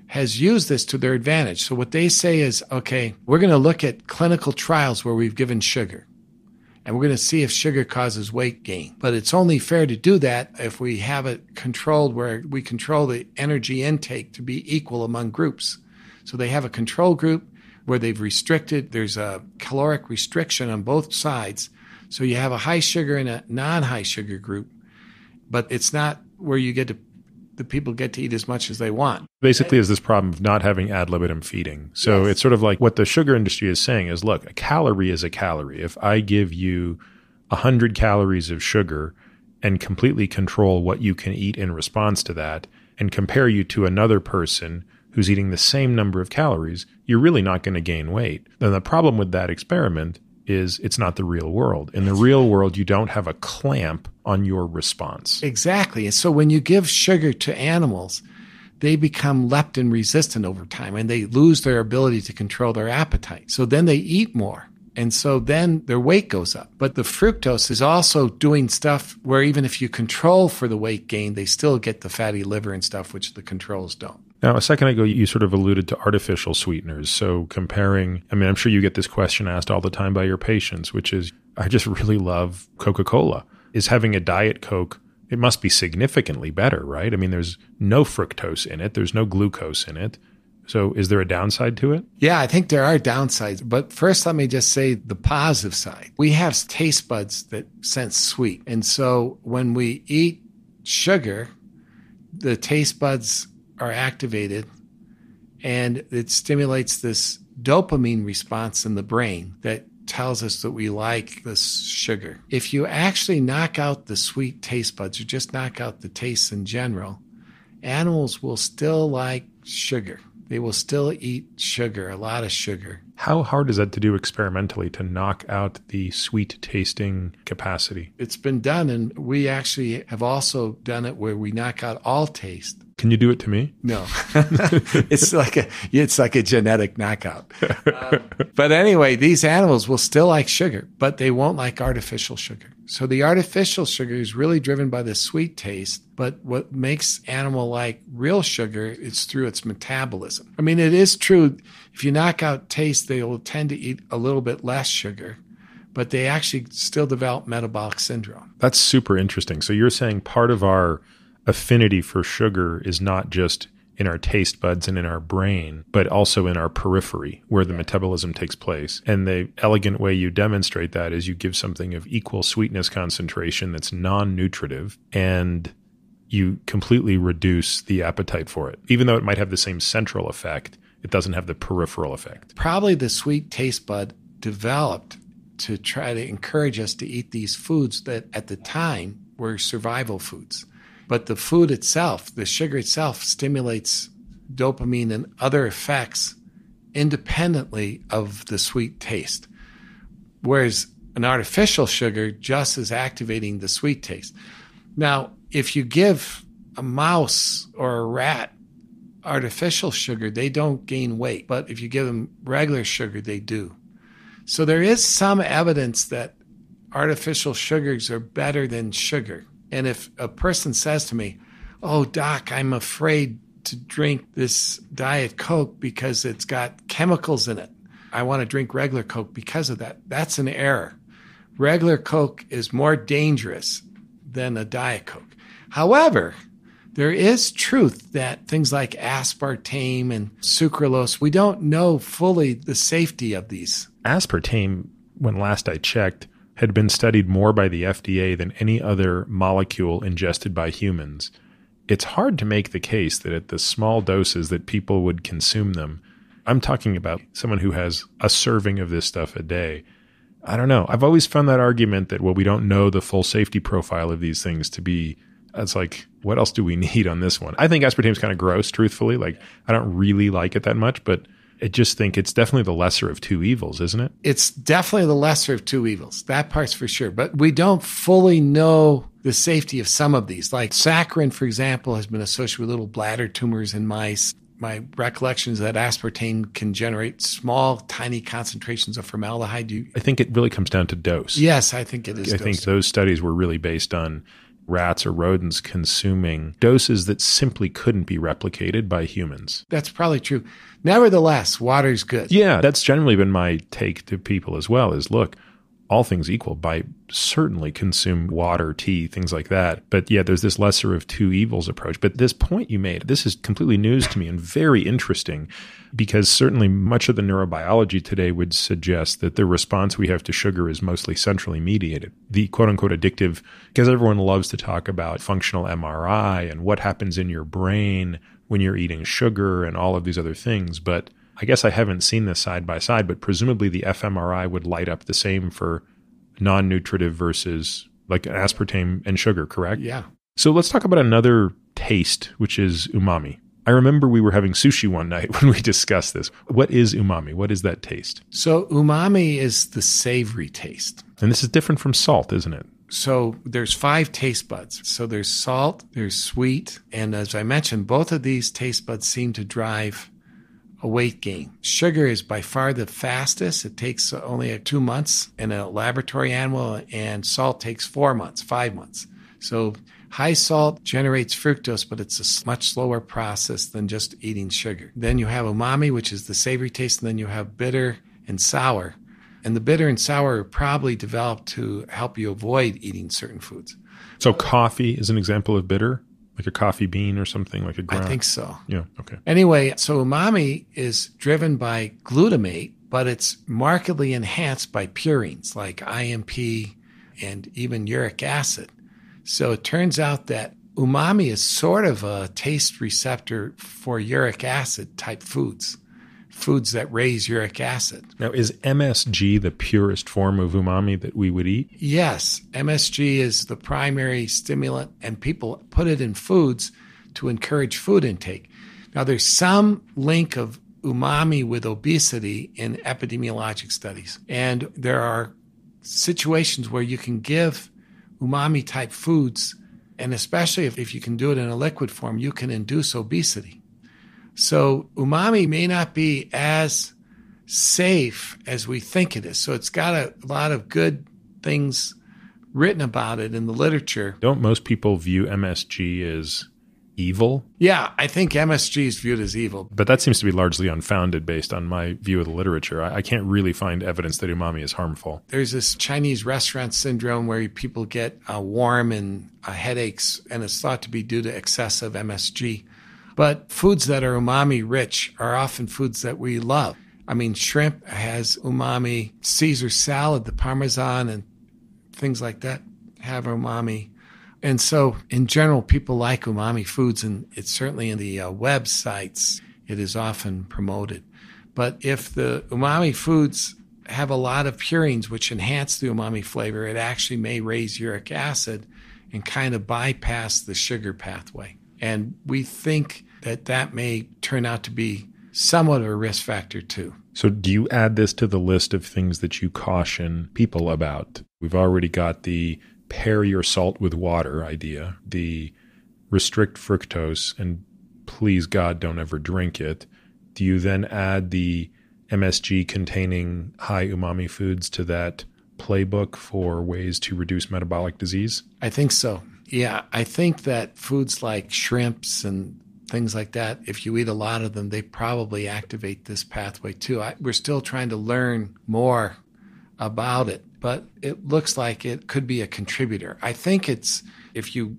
has used this to their advantage. So what they say is, okay, we're going to look at clinical trials where we've given sugar and we're going to see if sugar causes weight gain. But it's only fair to do that if we have it controlled where we control the energy intake to be equal among groups. So they have a control group where they've restricted, there's a caloric restriction on both sides. So you have a high sugar and a non high sugar group, but it's not where you get to the people get to eat as much as they want. Basically, is this problem of not having ad libitum feeding. So yes. it's sort of like what the sugar industry is saying is look, a calorie is a calorie. If I give you 100 calories of sugar and completely control what you can eat in response to that and compare you to another person who's eating the same number of calories, you're really not going to gain weight. Then the problem with that experiment is it's not the real world. In the real world, you don't have a clamp on your response. Exactly. And so when you give sugar to animals, they become leptin resistant over time and they lose their ability to control their appetite. So then they eat more. And so then their weight goes up. But the fructose is also doing stuff where even if you control for the weight gain, they still get the fatty liver and stuff, which the controls don't. Now, a second ago, you sort of alluded to artificial sweeteners. So, comparing, I mean, I'm sure you get this question asked all the time by your patients, which is, I just really love Coca Cola. Is having a Diet Coke, it must be significantly better, right? I mean, there's no fructose in it, there's no glucose in it. So, is there a downside to it? Yeah, I think there are downsides. But first, let me just say the positive side. We have taste buds that sense sweet. And so, when we eat sugar, the taste buds are activated and it stimulates this dopamine response in the brain that tells us that we like this sugar. If you actually knock out the sweet taste buds or just knock out the tastes in general, animals will still like sugar. They will still eat sugar, a lot of sugar. How hard is that to do experimentally to knock out the sweet tasting capacity? It's been done, and we actually have also done it where we knock out all taste. Can you do it to me? No, it's like a it's like a genetic knockout. Um, but anyway, these animals will still like sugar, but they won't like artificial sugar. So the artificial sugar is really driven by the sweet taste, but what makes animal like real sugar is through its metabolism. I mean, it is true if you knock out taste, they will tend to eat a little bit less sugar, but they actually still develop metabolic syndrome. That's super interesting. So you're saying part of our affinity for sugar is not just in our taste buds and in our brain, but also in our periphery where the metabolism takes place. And the elegant way you demonstrate that is you give something of equal sweetness concentration that's non nutritive and you completely reduce the appetite for it. Even though it might have the same central effect, it doesn't have the peripheral effect. Probably the sweet taste bud developed to try to encourage us to eat these foods that at the time were survival foods. But the food itself, the sugar itself, stimulates dopamine and other effects independently of the sweet taste. Whereas an artificial sugar just is activating the sweet taste. Now, if you give a mouse or a rat artificial sugar, they don't gain weight. But if you give them regular sugar, they do. So there is some evidence that artificial sugars are better than sugar. And if a person says to me, Oh, doc, I'm afraid to drink this Diet Coke because it's got chemicals in it. I want to drink regular Coke because of that. That's an error. Regular Coke is more dangerous than a Diet Coke. However, there is truth that things like aspartame and sucralose, we don't know fully the safety of these. Aspartame, when last I checked, had been studied more by the FDA than any other molecule ingested by humans. It's hard to make the case that at the small doses that people would consume them, I'm talking about someone who has a serving of this stuff a day. I don't know. I've always found that argument that, well, we don't know the full safety profile of these things to be, it's like, what else do we need on this one? I think aspartame is kind of gross, truthfully. Like, I don't really like it that much, but I just think it's definitely the lesser of two evils, isn't it? It's definitely the lesser of two evils. That part's for sure. But we don't fully know the safety of some of these. Like saccharin, for example, has been associated with little bladder tumors in mice. My recollection is that aspartame can generate small, tiny concentrations of formaldehyde. You, I think it really comes down to dose. Yes, I think it is. I dose. think those studies were really based on rats or rodents consuming doses that simply couldn't be replicated by humans. That's probably true. Nevertheless, water's good. Yeah, that's generally been my take to people as well is look, all things equal, by certainly consume water, tea, things like that. But yeah, there's this lesser of two evils approach. But this point you made, this is completely news to me and very interesting because certainly much of the neurobiology today would suggest that the response we have to sugar is mostly centrally mediated. The quote unquote addictive, because everyone loves to talk about functional MRI and what happens in your brain when you're eating sugar and all of these other things. But I guess I haven't seen this side by side, but presumably the fMRI would light up the same for non nutritive versus like aspartame and sugar, correct? Yeah. So let's talk about another taste, which is umami. I remember we were having sushi one night when we discussed this. What is umami? What is that taste? So, umami is the savory taste. And this is different from salt, isn't it? So there's five taste buds. So there's salt, there's sweet, and as I mentioned, both of these taste buds seem to drive a weight gain. Sugar is by far the fastest. It takes only two months in a laboratory animal, and salt takes four months, five months. So high salt generates fructose, but it's a much slower process than just eating sugar. Then you have umami, which is the savory taste, and then you have bitter and sour. And the bitter and sour are probably developed to help you avoid eating certain foods. So coffee is an example of bitter? Like a coffee bean or something like a ground? I think so. Yeah. Okay. Anyway, so umami is driven by glutamate, but it's markedly enhanced by purines like IMP and even uric acid. So it turns out that umami is sort of a taste receptor for uric acid type foods foods that raise uric acid. Now, is MSG the purest form of umami that we would eat? Yes. MSG is the primary stimulant, and people put it in foods to encourage food intake. Now, there's some link of umami with obesity in epidemiologic studies, and there are situations where you can give umami type foods, and especially if, if you can do it in a liquid form, you can induce obesity. So umami may not be as safe as we think it is. So it's got a lot of good things written about it in the literature. Don't most people view MSG as evil? Yeah, I think MSG is viewed as evil. But that seems to be largely unfounded based on my view of the literature. I, I can't really find evidence that umami is harmful. There's this Chinese restaurant syndrome where people get uh, warm and uh, headaches, and it's thought to be due to excessive MSG. But foods that are umami rich are often foods that we love. I mean, shrimp has umami, Caesar salad, the Parmesan, and things like that have umami. And so, in general, people like umami foods, and it's certainly in the uh, websites, it is often promoted. But if the umami foods have a lot of purines which enhance the umami flavor, it actually may raise uric acid and kind of bypass the sugar pathway. And we think that that may turn out to be somewhat of a risk factor too. So, do you add this to the list of things that you caution people about? We've already got the pair your salt with water idea, the restrict fructose, and please God, don't ever drink it. Do you then add the MSG containing high umami foods to that playbook for ways to reduce metabolic disease? I think so. Yeah, I think that foods like shrimps and things like that, if you eat a lot of them, they probably activate this pathway too. I, we're still trying to learn more about it, but it looks like it could be a contributor. I think it's if you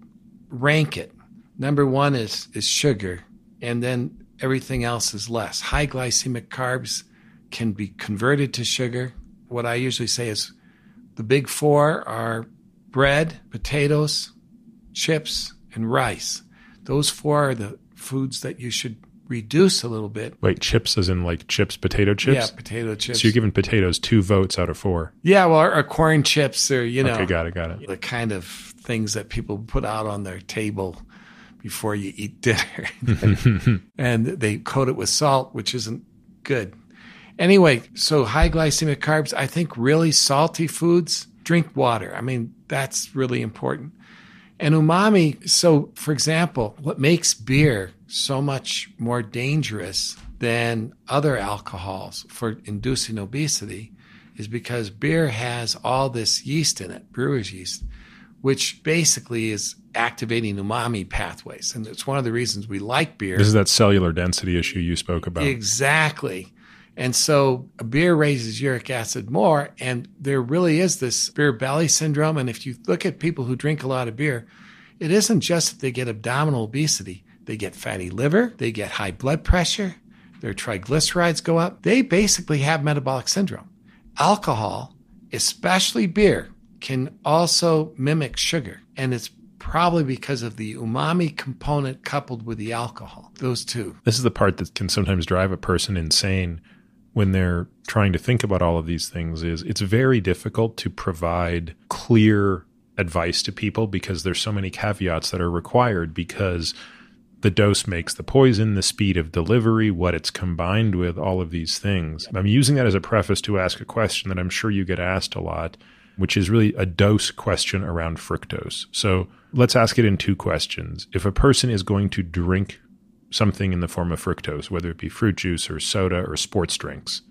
rank it, number one is is sugar, and then everything else is less. High glycemic carbs can be converted to sugar. What I usually say is the big four are bread, potatoes, chips, and rice. Those four are the foods that you should reduce a little bit. Wait, chips as in like chips, potato chips? Yeah, potato chips. So you're giving potatoes two votes out of four. Yeah, well, or corn chips or, you know. Okay, got it, got it. The kind of things that people put out on their table before you eat dinner. and they coat it with salt, which isn't good. Anyway, so high glycemic carbs, I think really salty foods, drink water. I mean, that's really important. And umami, so for example, what makes beer so much more dangerous than other alcohols for inducing obesity is because beer has all this yeast in it, brewer's yeast, which basically is activating umami pathways. And it's one of the reasons we like beer. This is that cellular density issue you spoke about. Exactly. And so a beer raises uric acid more. And there really is this beer belly syndrome. And if you look at people who drink a lot of beer, it isn't just that they get abdominal obesity, they get fatty liver, they get high blood pressure, their triglycerides go up. They basically have metabolic syndrome. Alcohol, especially beer, can also mimic sugar. And it's probably because of the umami component coupled with the alcohol. Those two. This is the part that can sometimes drive a person insane when they're trying to think about all of these things is it's very difficult to provide clear advice to people because there's so many caveats that are required because the dose makes the poison, the speed of delivery, what it's combined with, all of these things. I'm using that as a preface to ask a question that I'm sure you get asked a lot, which is really a dose question around fructose. So let's ask it in two questions. If a person is going to drink something in the form of fructose, whether it be fruit juice or soda or sports drinks,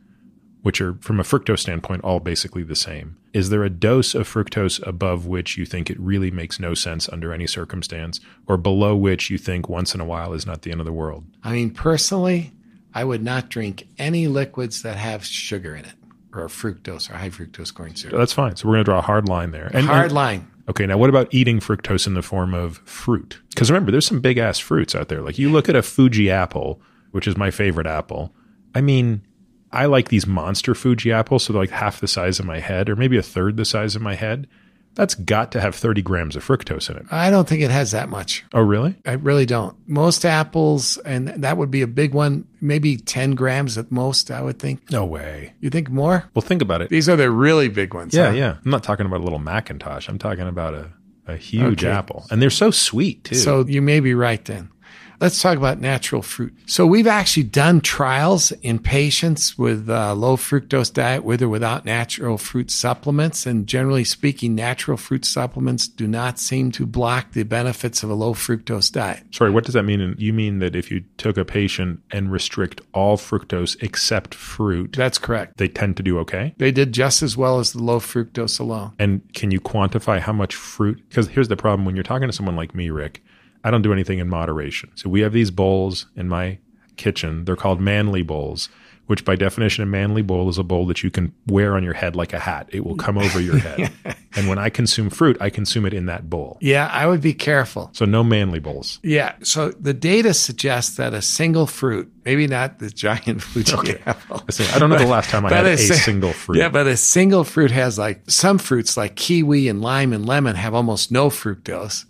which are from a fructose standpoint all basically the same. Is there a dose of fructose above which you think it really makes no sense under any circumstance, or below which you think once in a while is not the end of the world? I mean, personally, I would not drink any liquids that have sugar in it or fructose or high fructose corn syrup. That's fine. So we're going to draw a hard line there. And, hard and, line. Okay, now what about eating fructose in the form of fruit? Because remember, there's some big ass fruits out there. Like you look at a Fuji apple, which is my favorite apple. I mean, I like these monster Fuji apples, so they're like half the size of my head, or maybe a third the size of my head that's got to have 30 grams of fructose in it. I don't think it has that much. Oh, really? I really don't. Most apples, and that would be a big one, maybe 10 grams at most, I would think. No way. You think more? Well, think about it. These are the really big ones. Yeah, huh? yeah. I'm not talking about a little McIntosh. I'm talking about a, a huge okay. apple. And they're so sweet, too. So you may be right then. Let's talk about natural fruit. So we've actually done trials in patients with uh, low fructose diet with or without natural fruit supplements. And generally speaking, natural fruit supplements do not seem to block the benefits of a low fructose diet. Sorry, what does that mean? You mean that if you took a patient and restrict all fructose except fruit, that's correct. They tend to do okay? They did just as well as the low fructose alone. And can you quantify how much fruit? Because here's the problem when you're talking to someone like me, Rick I don't do anything in moderation. So we have these bowls in my kitchen. They're called manly bowls, which by definition, a manly bowl is a bowl that you can wear on your head like a hat. It will come over your head. and when I consume fruit, I consume it in that bowl. Yeah, I would be careful. So no manly bowls. Yeah. So the data suggests that a single fruit, maybe not the giant Fuji okay. apple. I don't know the last time I had a, a single fruit. Yeah, but a single fruit has like some fruits like kiwi and lime and lemon have almost no fructose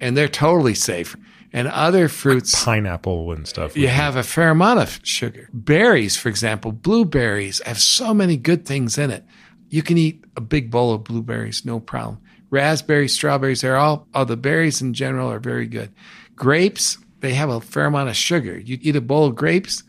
and they're totally safe. And other fruits, pineapple and stuff, you have a fair amount of sugar. Berries, for example, blueberries have so many good things in it. You can eat a big bowl of blueberries, no problem. Raspberries, strawberries, they're all, all the berries in general are very good. Grapes, they have a fair amount of sugar. You eat a bowl of grapes,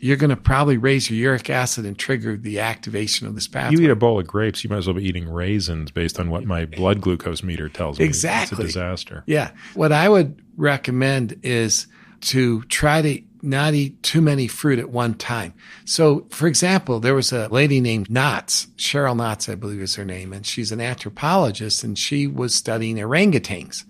you're going to probably raise your uric acid and trigger the activation of this pathway. You eat a bowl of grapes, you might as well be eating raisins based on what my blood glucose meter tells me. Exactly. It's a disaster. Yeah. What I would recommend is to try to not eat too many fruit at one time. So, for example, there was a lady named Knotts, Cheryl Knotts, I believe is her name, and she's an anthropologist and she was studying orangutans.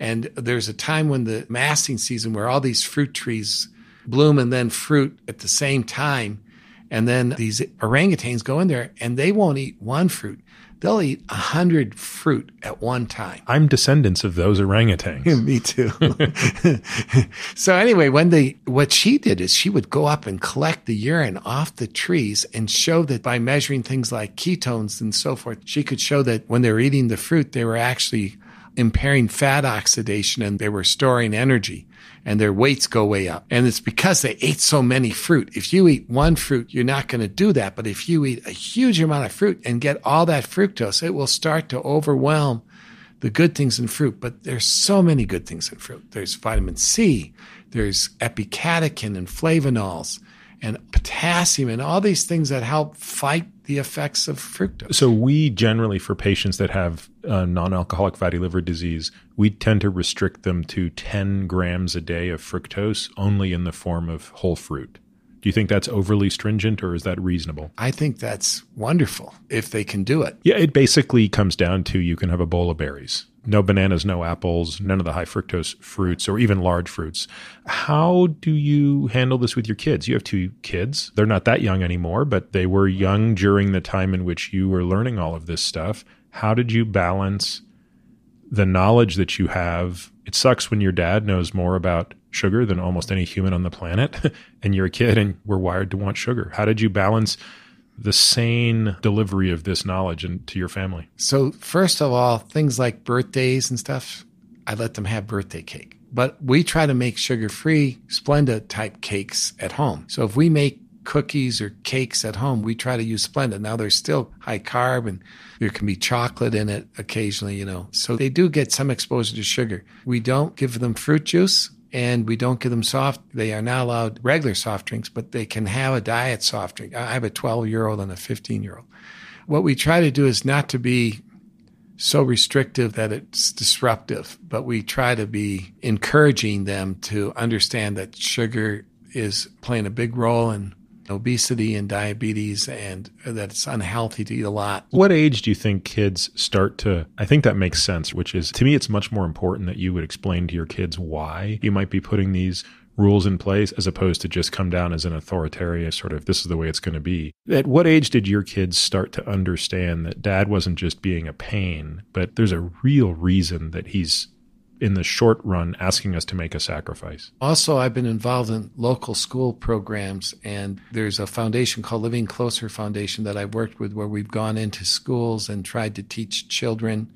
And there's a time when the masting season where all these fruit trees bloom and then fruit at the same time. And then these orangutans go in there and they won't eat one fruit. They'll eat a hundred fruit at one time. I'm descendants of those orangutans. Me too. so anyway, when they, what she did is she would go up and collect the urine off the trees and show that by measuring things like ketones and so forth, she could show that when they were eating the fruit, they were actually impairing fat oxidation and they were storing energy and their weights go way up. And it's because they ate so many fruit. If you eat one fruit, you're not going to do that. But if you eat a huge amount of fruit and get all that fructose, it will start to overwhelm the good things in fruit. But there's so many good things in fruit. There's vitamin C, there's epicatechin and flavonols and potassium and all these things that help fight the effects of fructose. So we generally, for patients that have uh, non-alcoholic fatty liver disease, we tend to restrict them to 10 grams a day of fructose only in the form of whole fruit. Do you think that's overly stringent or is that reasonable? I think that's wonderful if they can do it. Yeah, it basically comes down to you can have a bowl of berries no bananas, no apples, none of the high fructose fruits or even large fruits. How do you handle this with your kids? You have two kids. They're not that young anymore, but they were young during the time in which you were learning all of this stuff. How did you balance the knowledge that you have? It sucks when your dad knows more about sugar than almost any human on the planet, and you're a kid and we're wired to want sugar. How did you balance the sane delivery of this knowledge and to your family? So, first of all, things like birthdays and stuff, I let them have birthday cake. But we try to make sugar free Splenda type cakes at home. So, if we make cookies or cakes at home, we try to use Splenda. Now, there's still high carb and there can be chocolate in it occasionally, you know. So, they do get some exposure to sugar. We don't give them fruit juice and we don't give them soft. They are not allowed regular soft drinks, but they can have a diet soft drink. I have a 12 year old and a 15 year old. What we try to do is not to be so restrictive that it's disruptive. But we try to be encouraging them to understand that sugar is playing a big role in obesity and diabetes and that it's unhealthy to eat a lot. What age do you think kids start to? I think that makes sense, which is to me, it's much more important that you would explain to your kids why you might be putting these rules in place as opposed to just come down as an authoritarian sort of this is the way it's going to be. At what age did your kids start to understand that dad wasn't just being a pain, but there's a real reason that he's in the short run asking us to make a sacrifice. Also, I've been involved in local school programs, and there's a foundation called Living Closer Foundation that I've worked with where we've gone into schools and tried to teach children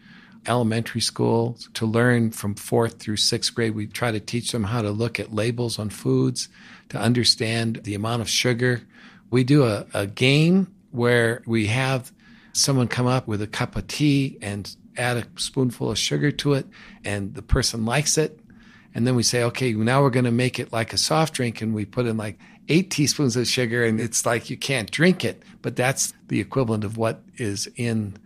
elementary school to learn from fourth through sixth grade. We try to teach them how to look at labels on foods, to understand the amount of sugar. We do a, a game where we have someone come up with a cup of tea and add a spoonful of sugar to it, and the person likes it. And then we say, okay, now we're going to make it like a soft drink, and we put in like eight teaspoons of sugar, and it's like you can't drink it, but that's the equivalent of what is in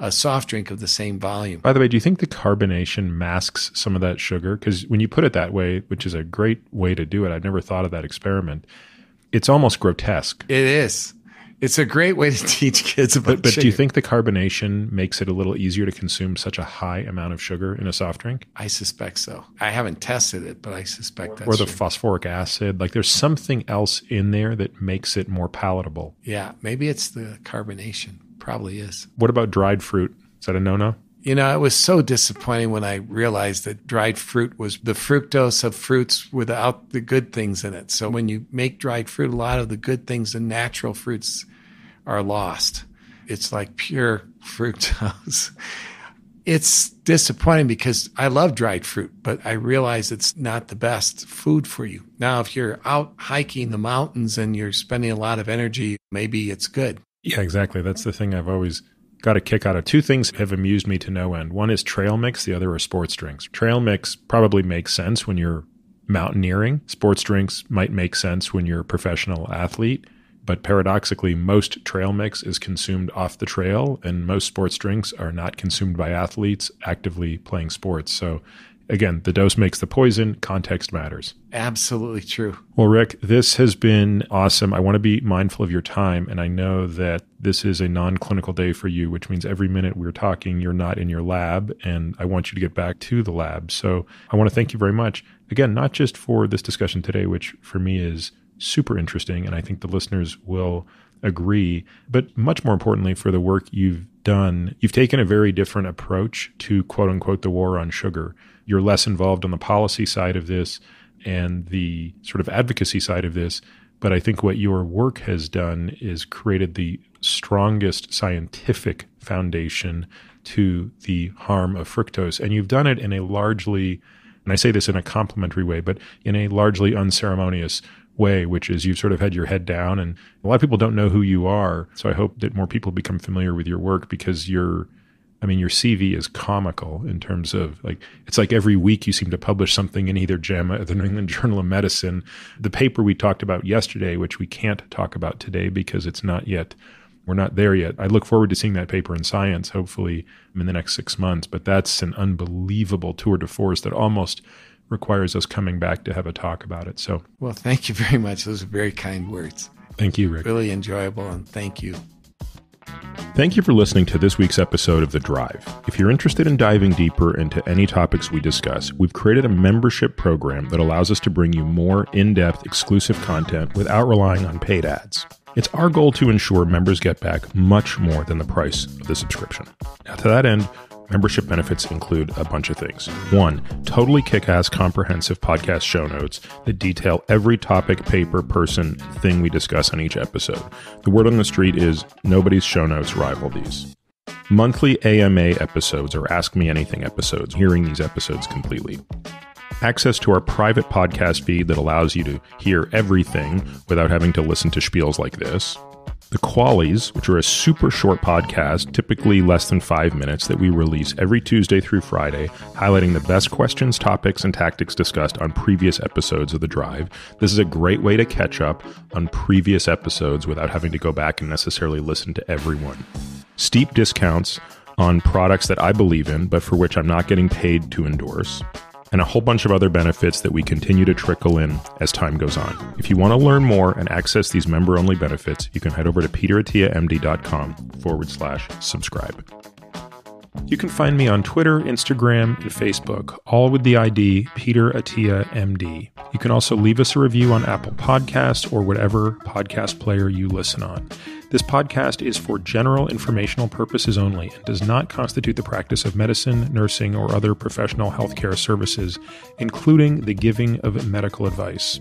a soft drink of the same volume. By the way, do you think the carbonation masks some of that sugar? Because when you put it that way, which is a great way to do it, I've never thought of that experiment. It's almost grotesque. It is. It's a great way to teach kids about. But, but sugar. do you think the carbonation makes it a little easier to consume such a high amount of sugar in a soft drink? I suspect so. I haven't tested it, but I suspect that. or the true. phosphoric acid. Like there's something else in there that makes it more palatable. yeah, maybe it's the carbonation. Probably is. What about dried fruit? Is that a no-no? You know, it was so disappointing when I realized that dried fruit was the fructose of fruits without the good things in it. So when you make dried fruit, a lot of the good things in natural fruits are lost. It's like pure fructose. It's disappointing because I love dried fruit, but I realize it's not the best food for you. Now, if you're out hiking the mountains and you're spending a lot of energy, maybe it's good. Yeah, exactly. That's the thing I've always got a kick out of. Two things have amused me to no end. One is trail mix, the other are sports drinks. Trail mix probably makes sense when you're mountaineering. Sports drinks might make sense when you're a professional athlete. But paradoxically, most trail mix is consumed off the trail, and most sports drinks are not consumed by athletes actively playing sports. So, again, the dose makes the poison, context matters. Absolutely true. Well, Rick, this has been awesome. I want to be mindful of your time, and I know that this is a non clinical day for you, which means every minute we're talking, you're not in your lab, and I want you to get back to the lab. So I want to thank you very much. Again, not just for this discussion today, which for me is super interesting, and I think the listeners will agree, but much more importantly, for the work you've done, you've taken a very different approach to quote unquote the war on sugar. You're less involved on the policy side of this and the sort of advocacy side of this. But I think what your work has done is created the strongest scientific foundation to the harm of fructose. And you've done it in a largely, and I say this in a complimentary way, but in a largely unceremonious way, which is you've sort of had your head down. And a lot of people don't know who you are. So I hope that more people become familiar with your work because you're, I mean, your CV is comical in terms of like, it's like every week you seem to publish something in either JAMA or the New England Journal of Medicine. The paper we talked about yesterday, which we can't talk about today because it's not yet, we're not there yet. I look forward to seeing that paper in science, hopefully in the next six months. But that's an unbelievable tour de force that almost requires us coming back to have a talk about it. So, Well, thank you very much. Those are very kind words. thank you, Rick. Really enjoyable, and thank you. Thank you for listening to this week's episode of The Drive. If you're interested in diving deeper into any topics we discuss, we've created a membership program that allows us to bring you more in depth, exclusive content without relying on paid ads. It's our goal to ensure members get back much more than the price of the subscription. Now, to that end, Membership benefits include a bunch of things. One, totally kick ass comprehensive podcast show notes that detail every topic, paper, person, thing we discuss on each episode. The word on the street is nobody's show notes rival these. Monthly AMA episodes or Ask Me Anything episodes, hearing these episodes completely. Access to our private podcast feed that allows you to hear everything without having to listen to spiels like this. The Qualys, which are a super short podcast, typically less than five minutes, that we release every Tuesday through Friday, highlighting the best questions, topics, and tactics discussed on previous episodes of The Drive. This is a great way to catch up on previous episodes without having to go back and necessarily listen to everyone. Steep discounts on products that I believe in, but for which I'm not getting paid to endorse, and a whole bunch of other benefits that we continue to trickle in as time goes on. If you want to learn more and access these member only benefits, you can head over to peterattiamd.com forward slash subscribe. You can find me on Twitter, Instagram, and Facebook, all with the ID Peter Attia MD. You can also leave us a review on Apple Podcasts or whatever podcast player you listen on. This podcast is for general informational purposes only and does not constitute the practice of medicine, nursing, or other professional healthcare services, including the giving of medical advice.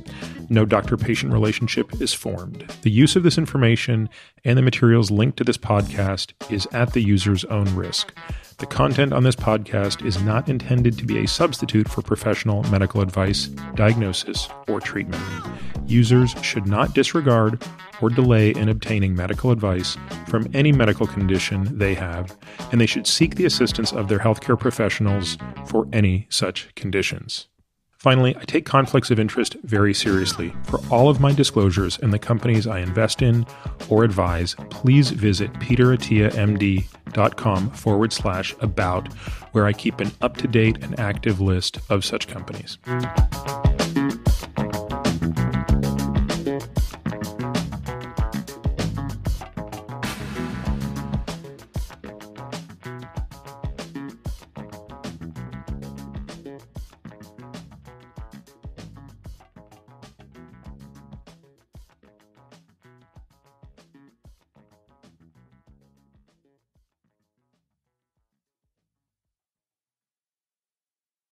No doctor patient relationship is formed. The use of this information and the materials linked to this podcast is at the user's own risk. The content on this podcast is not intended to be a substitute for professional medical advice, diagnosis, or treatment. Users should not disregard or delay in obtaining medical advice from any medical condition they have, and they should seek the assistance of their healthcare professionals for any such conditions. Finally, I take conflicts of interest very seriously. For all of my disclosures and the companies I invest in or advise, please visit peterattiamd.com forward slash about, where I keep an up to date and active list of such companies.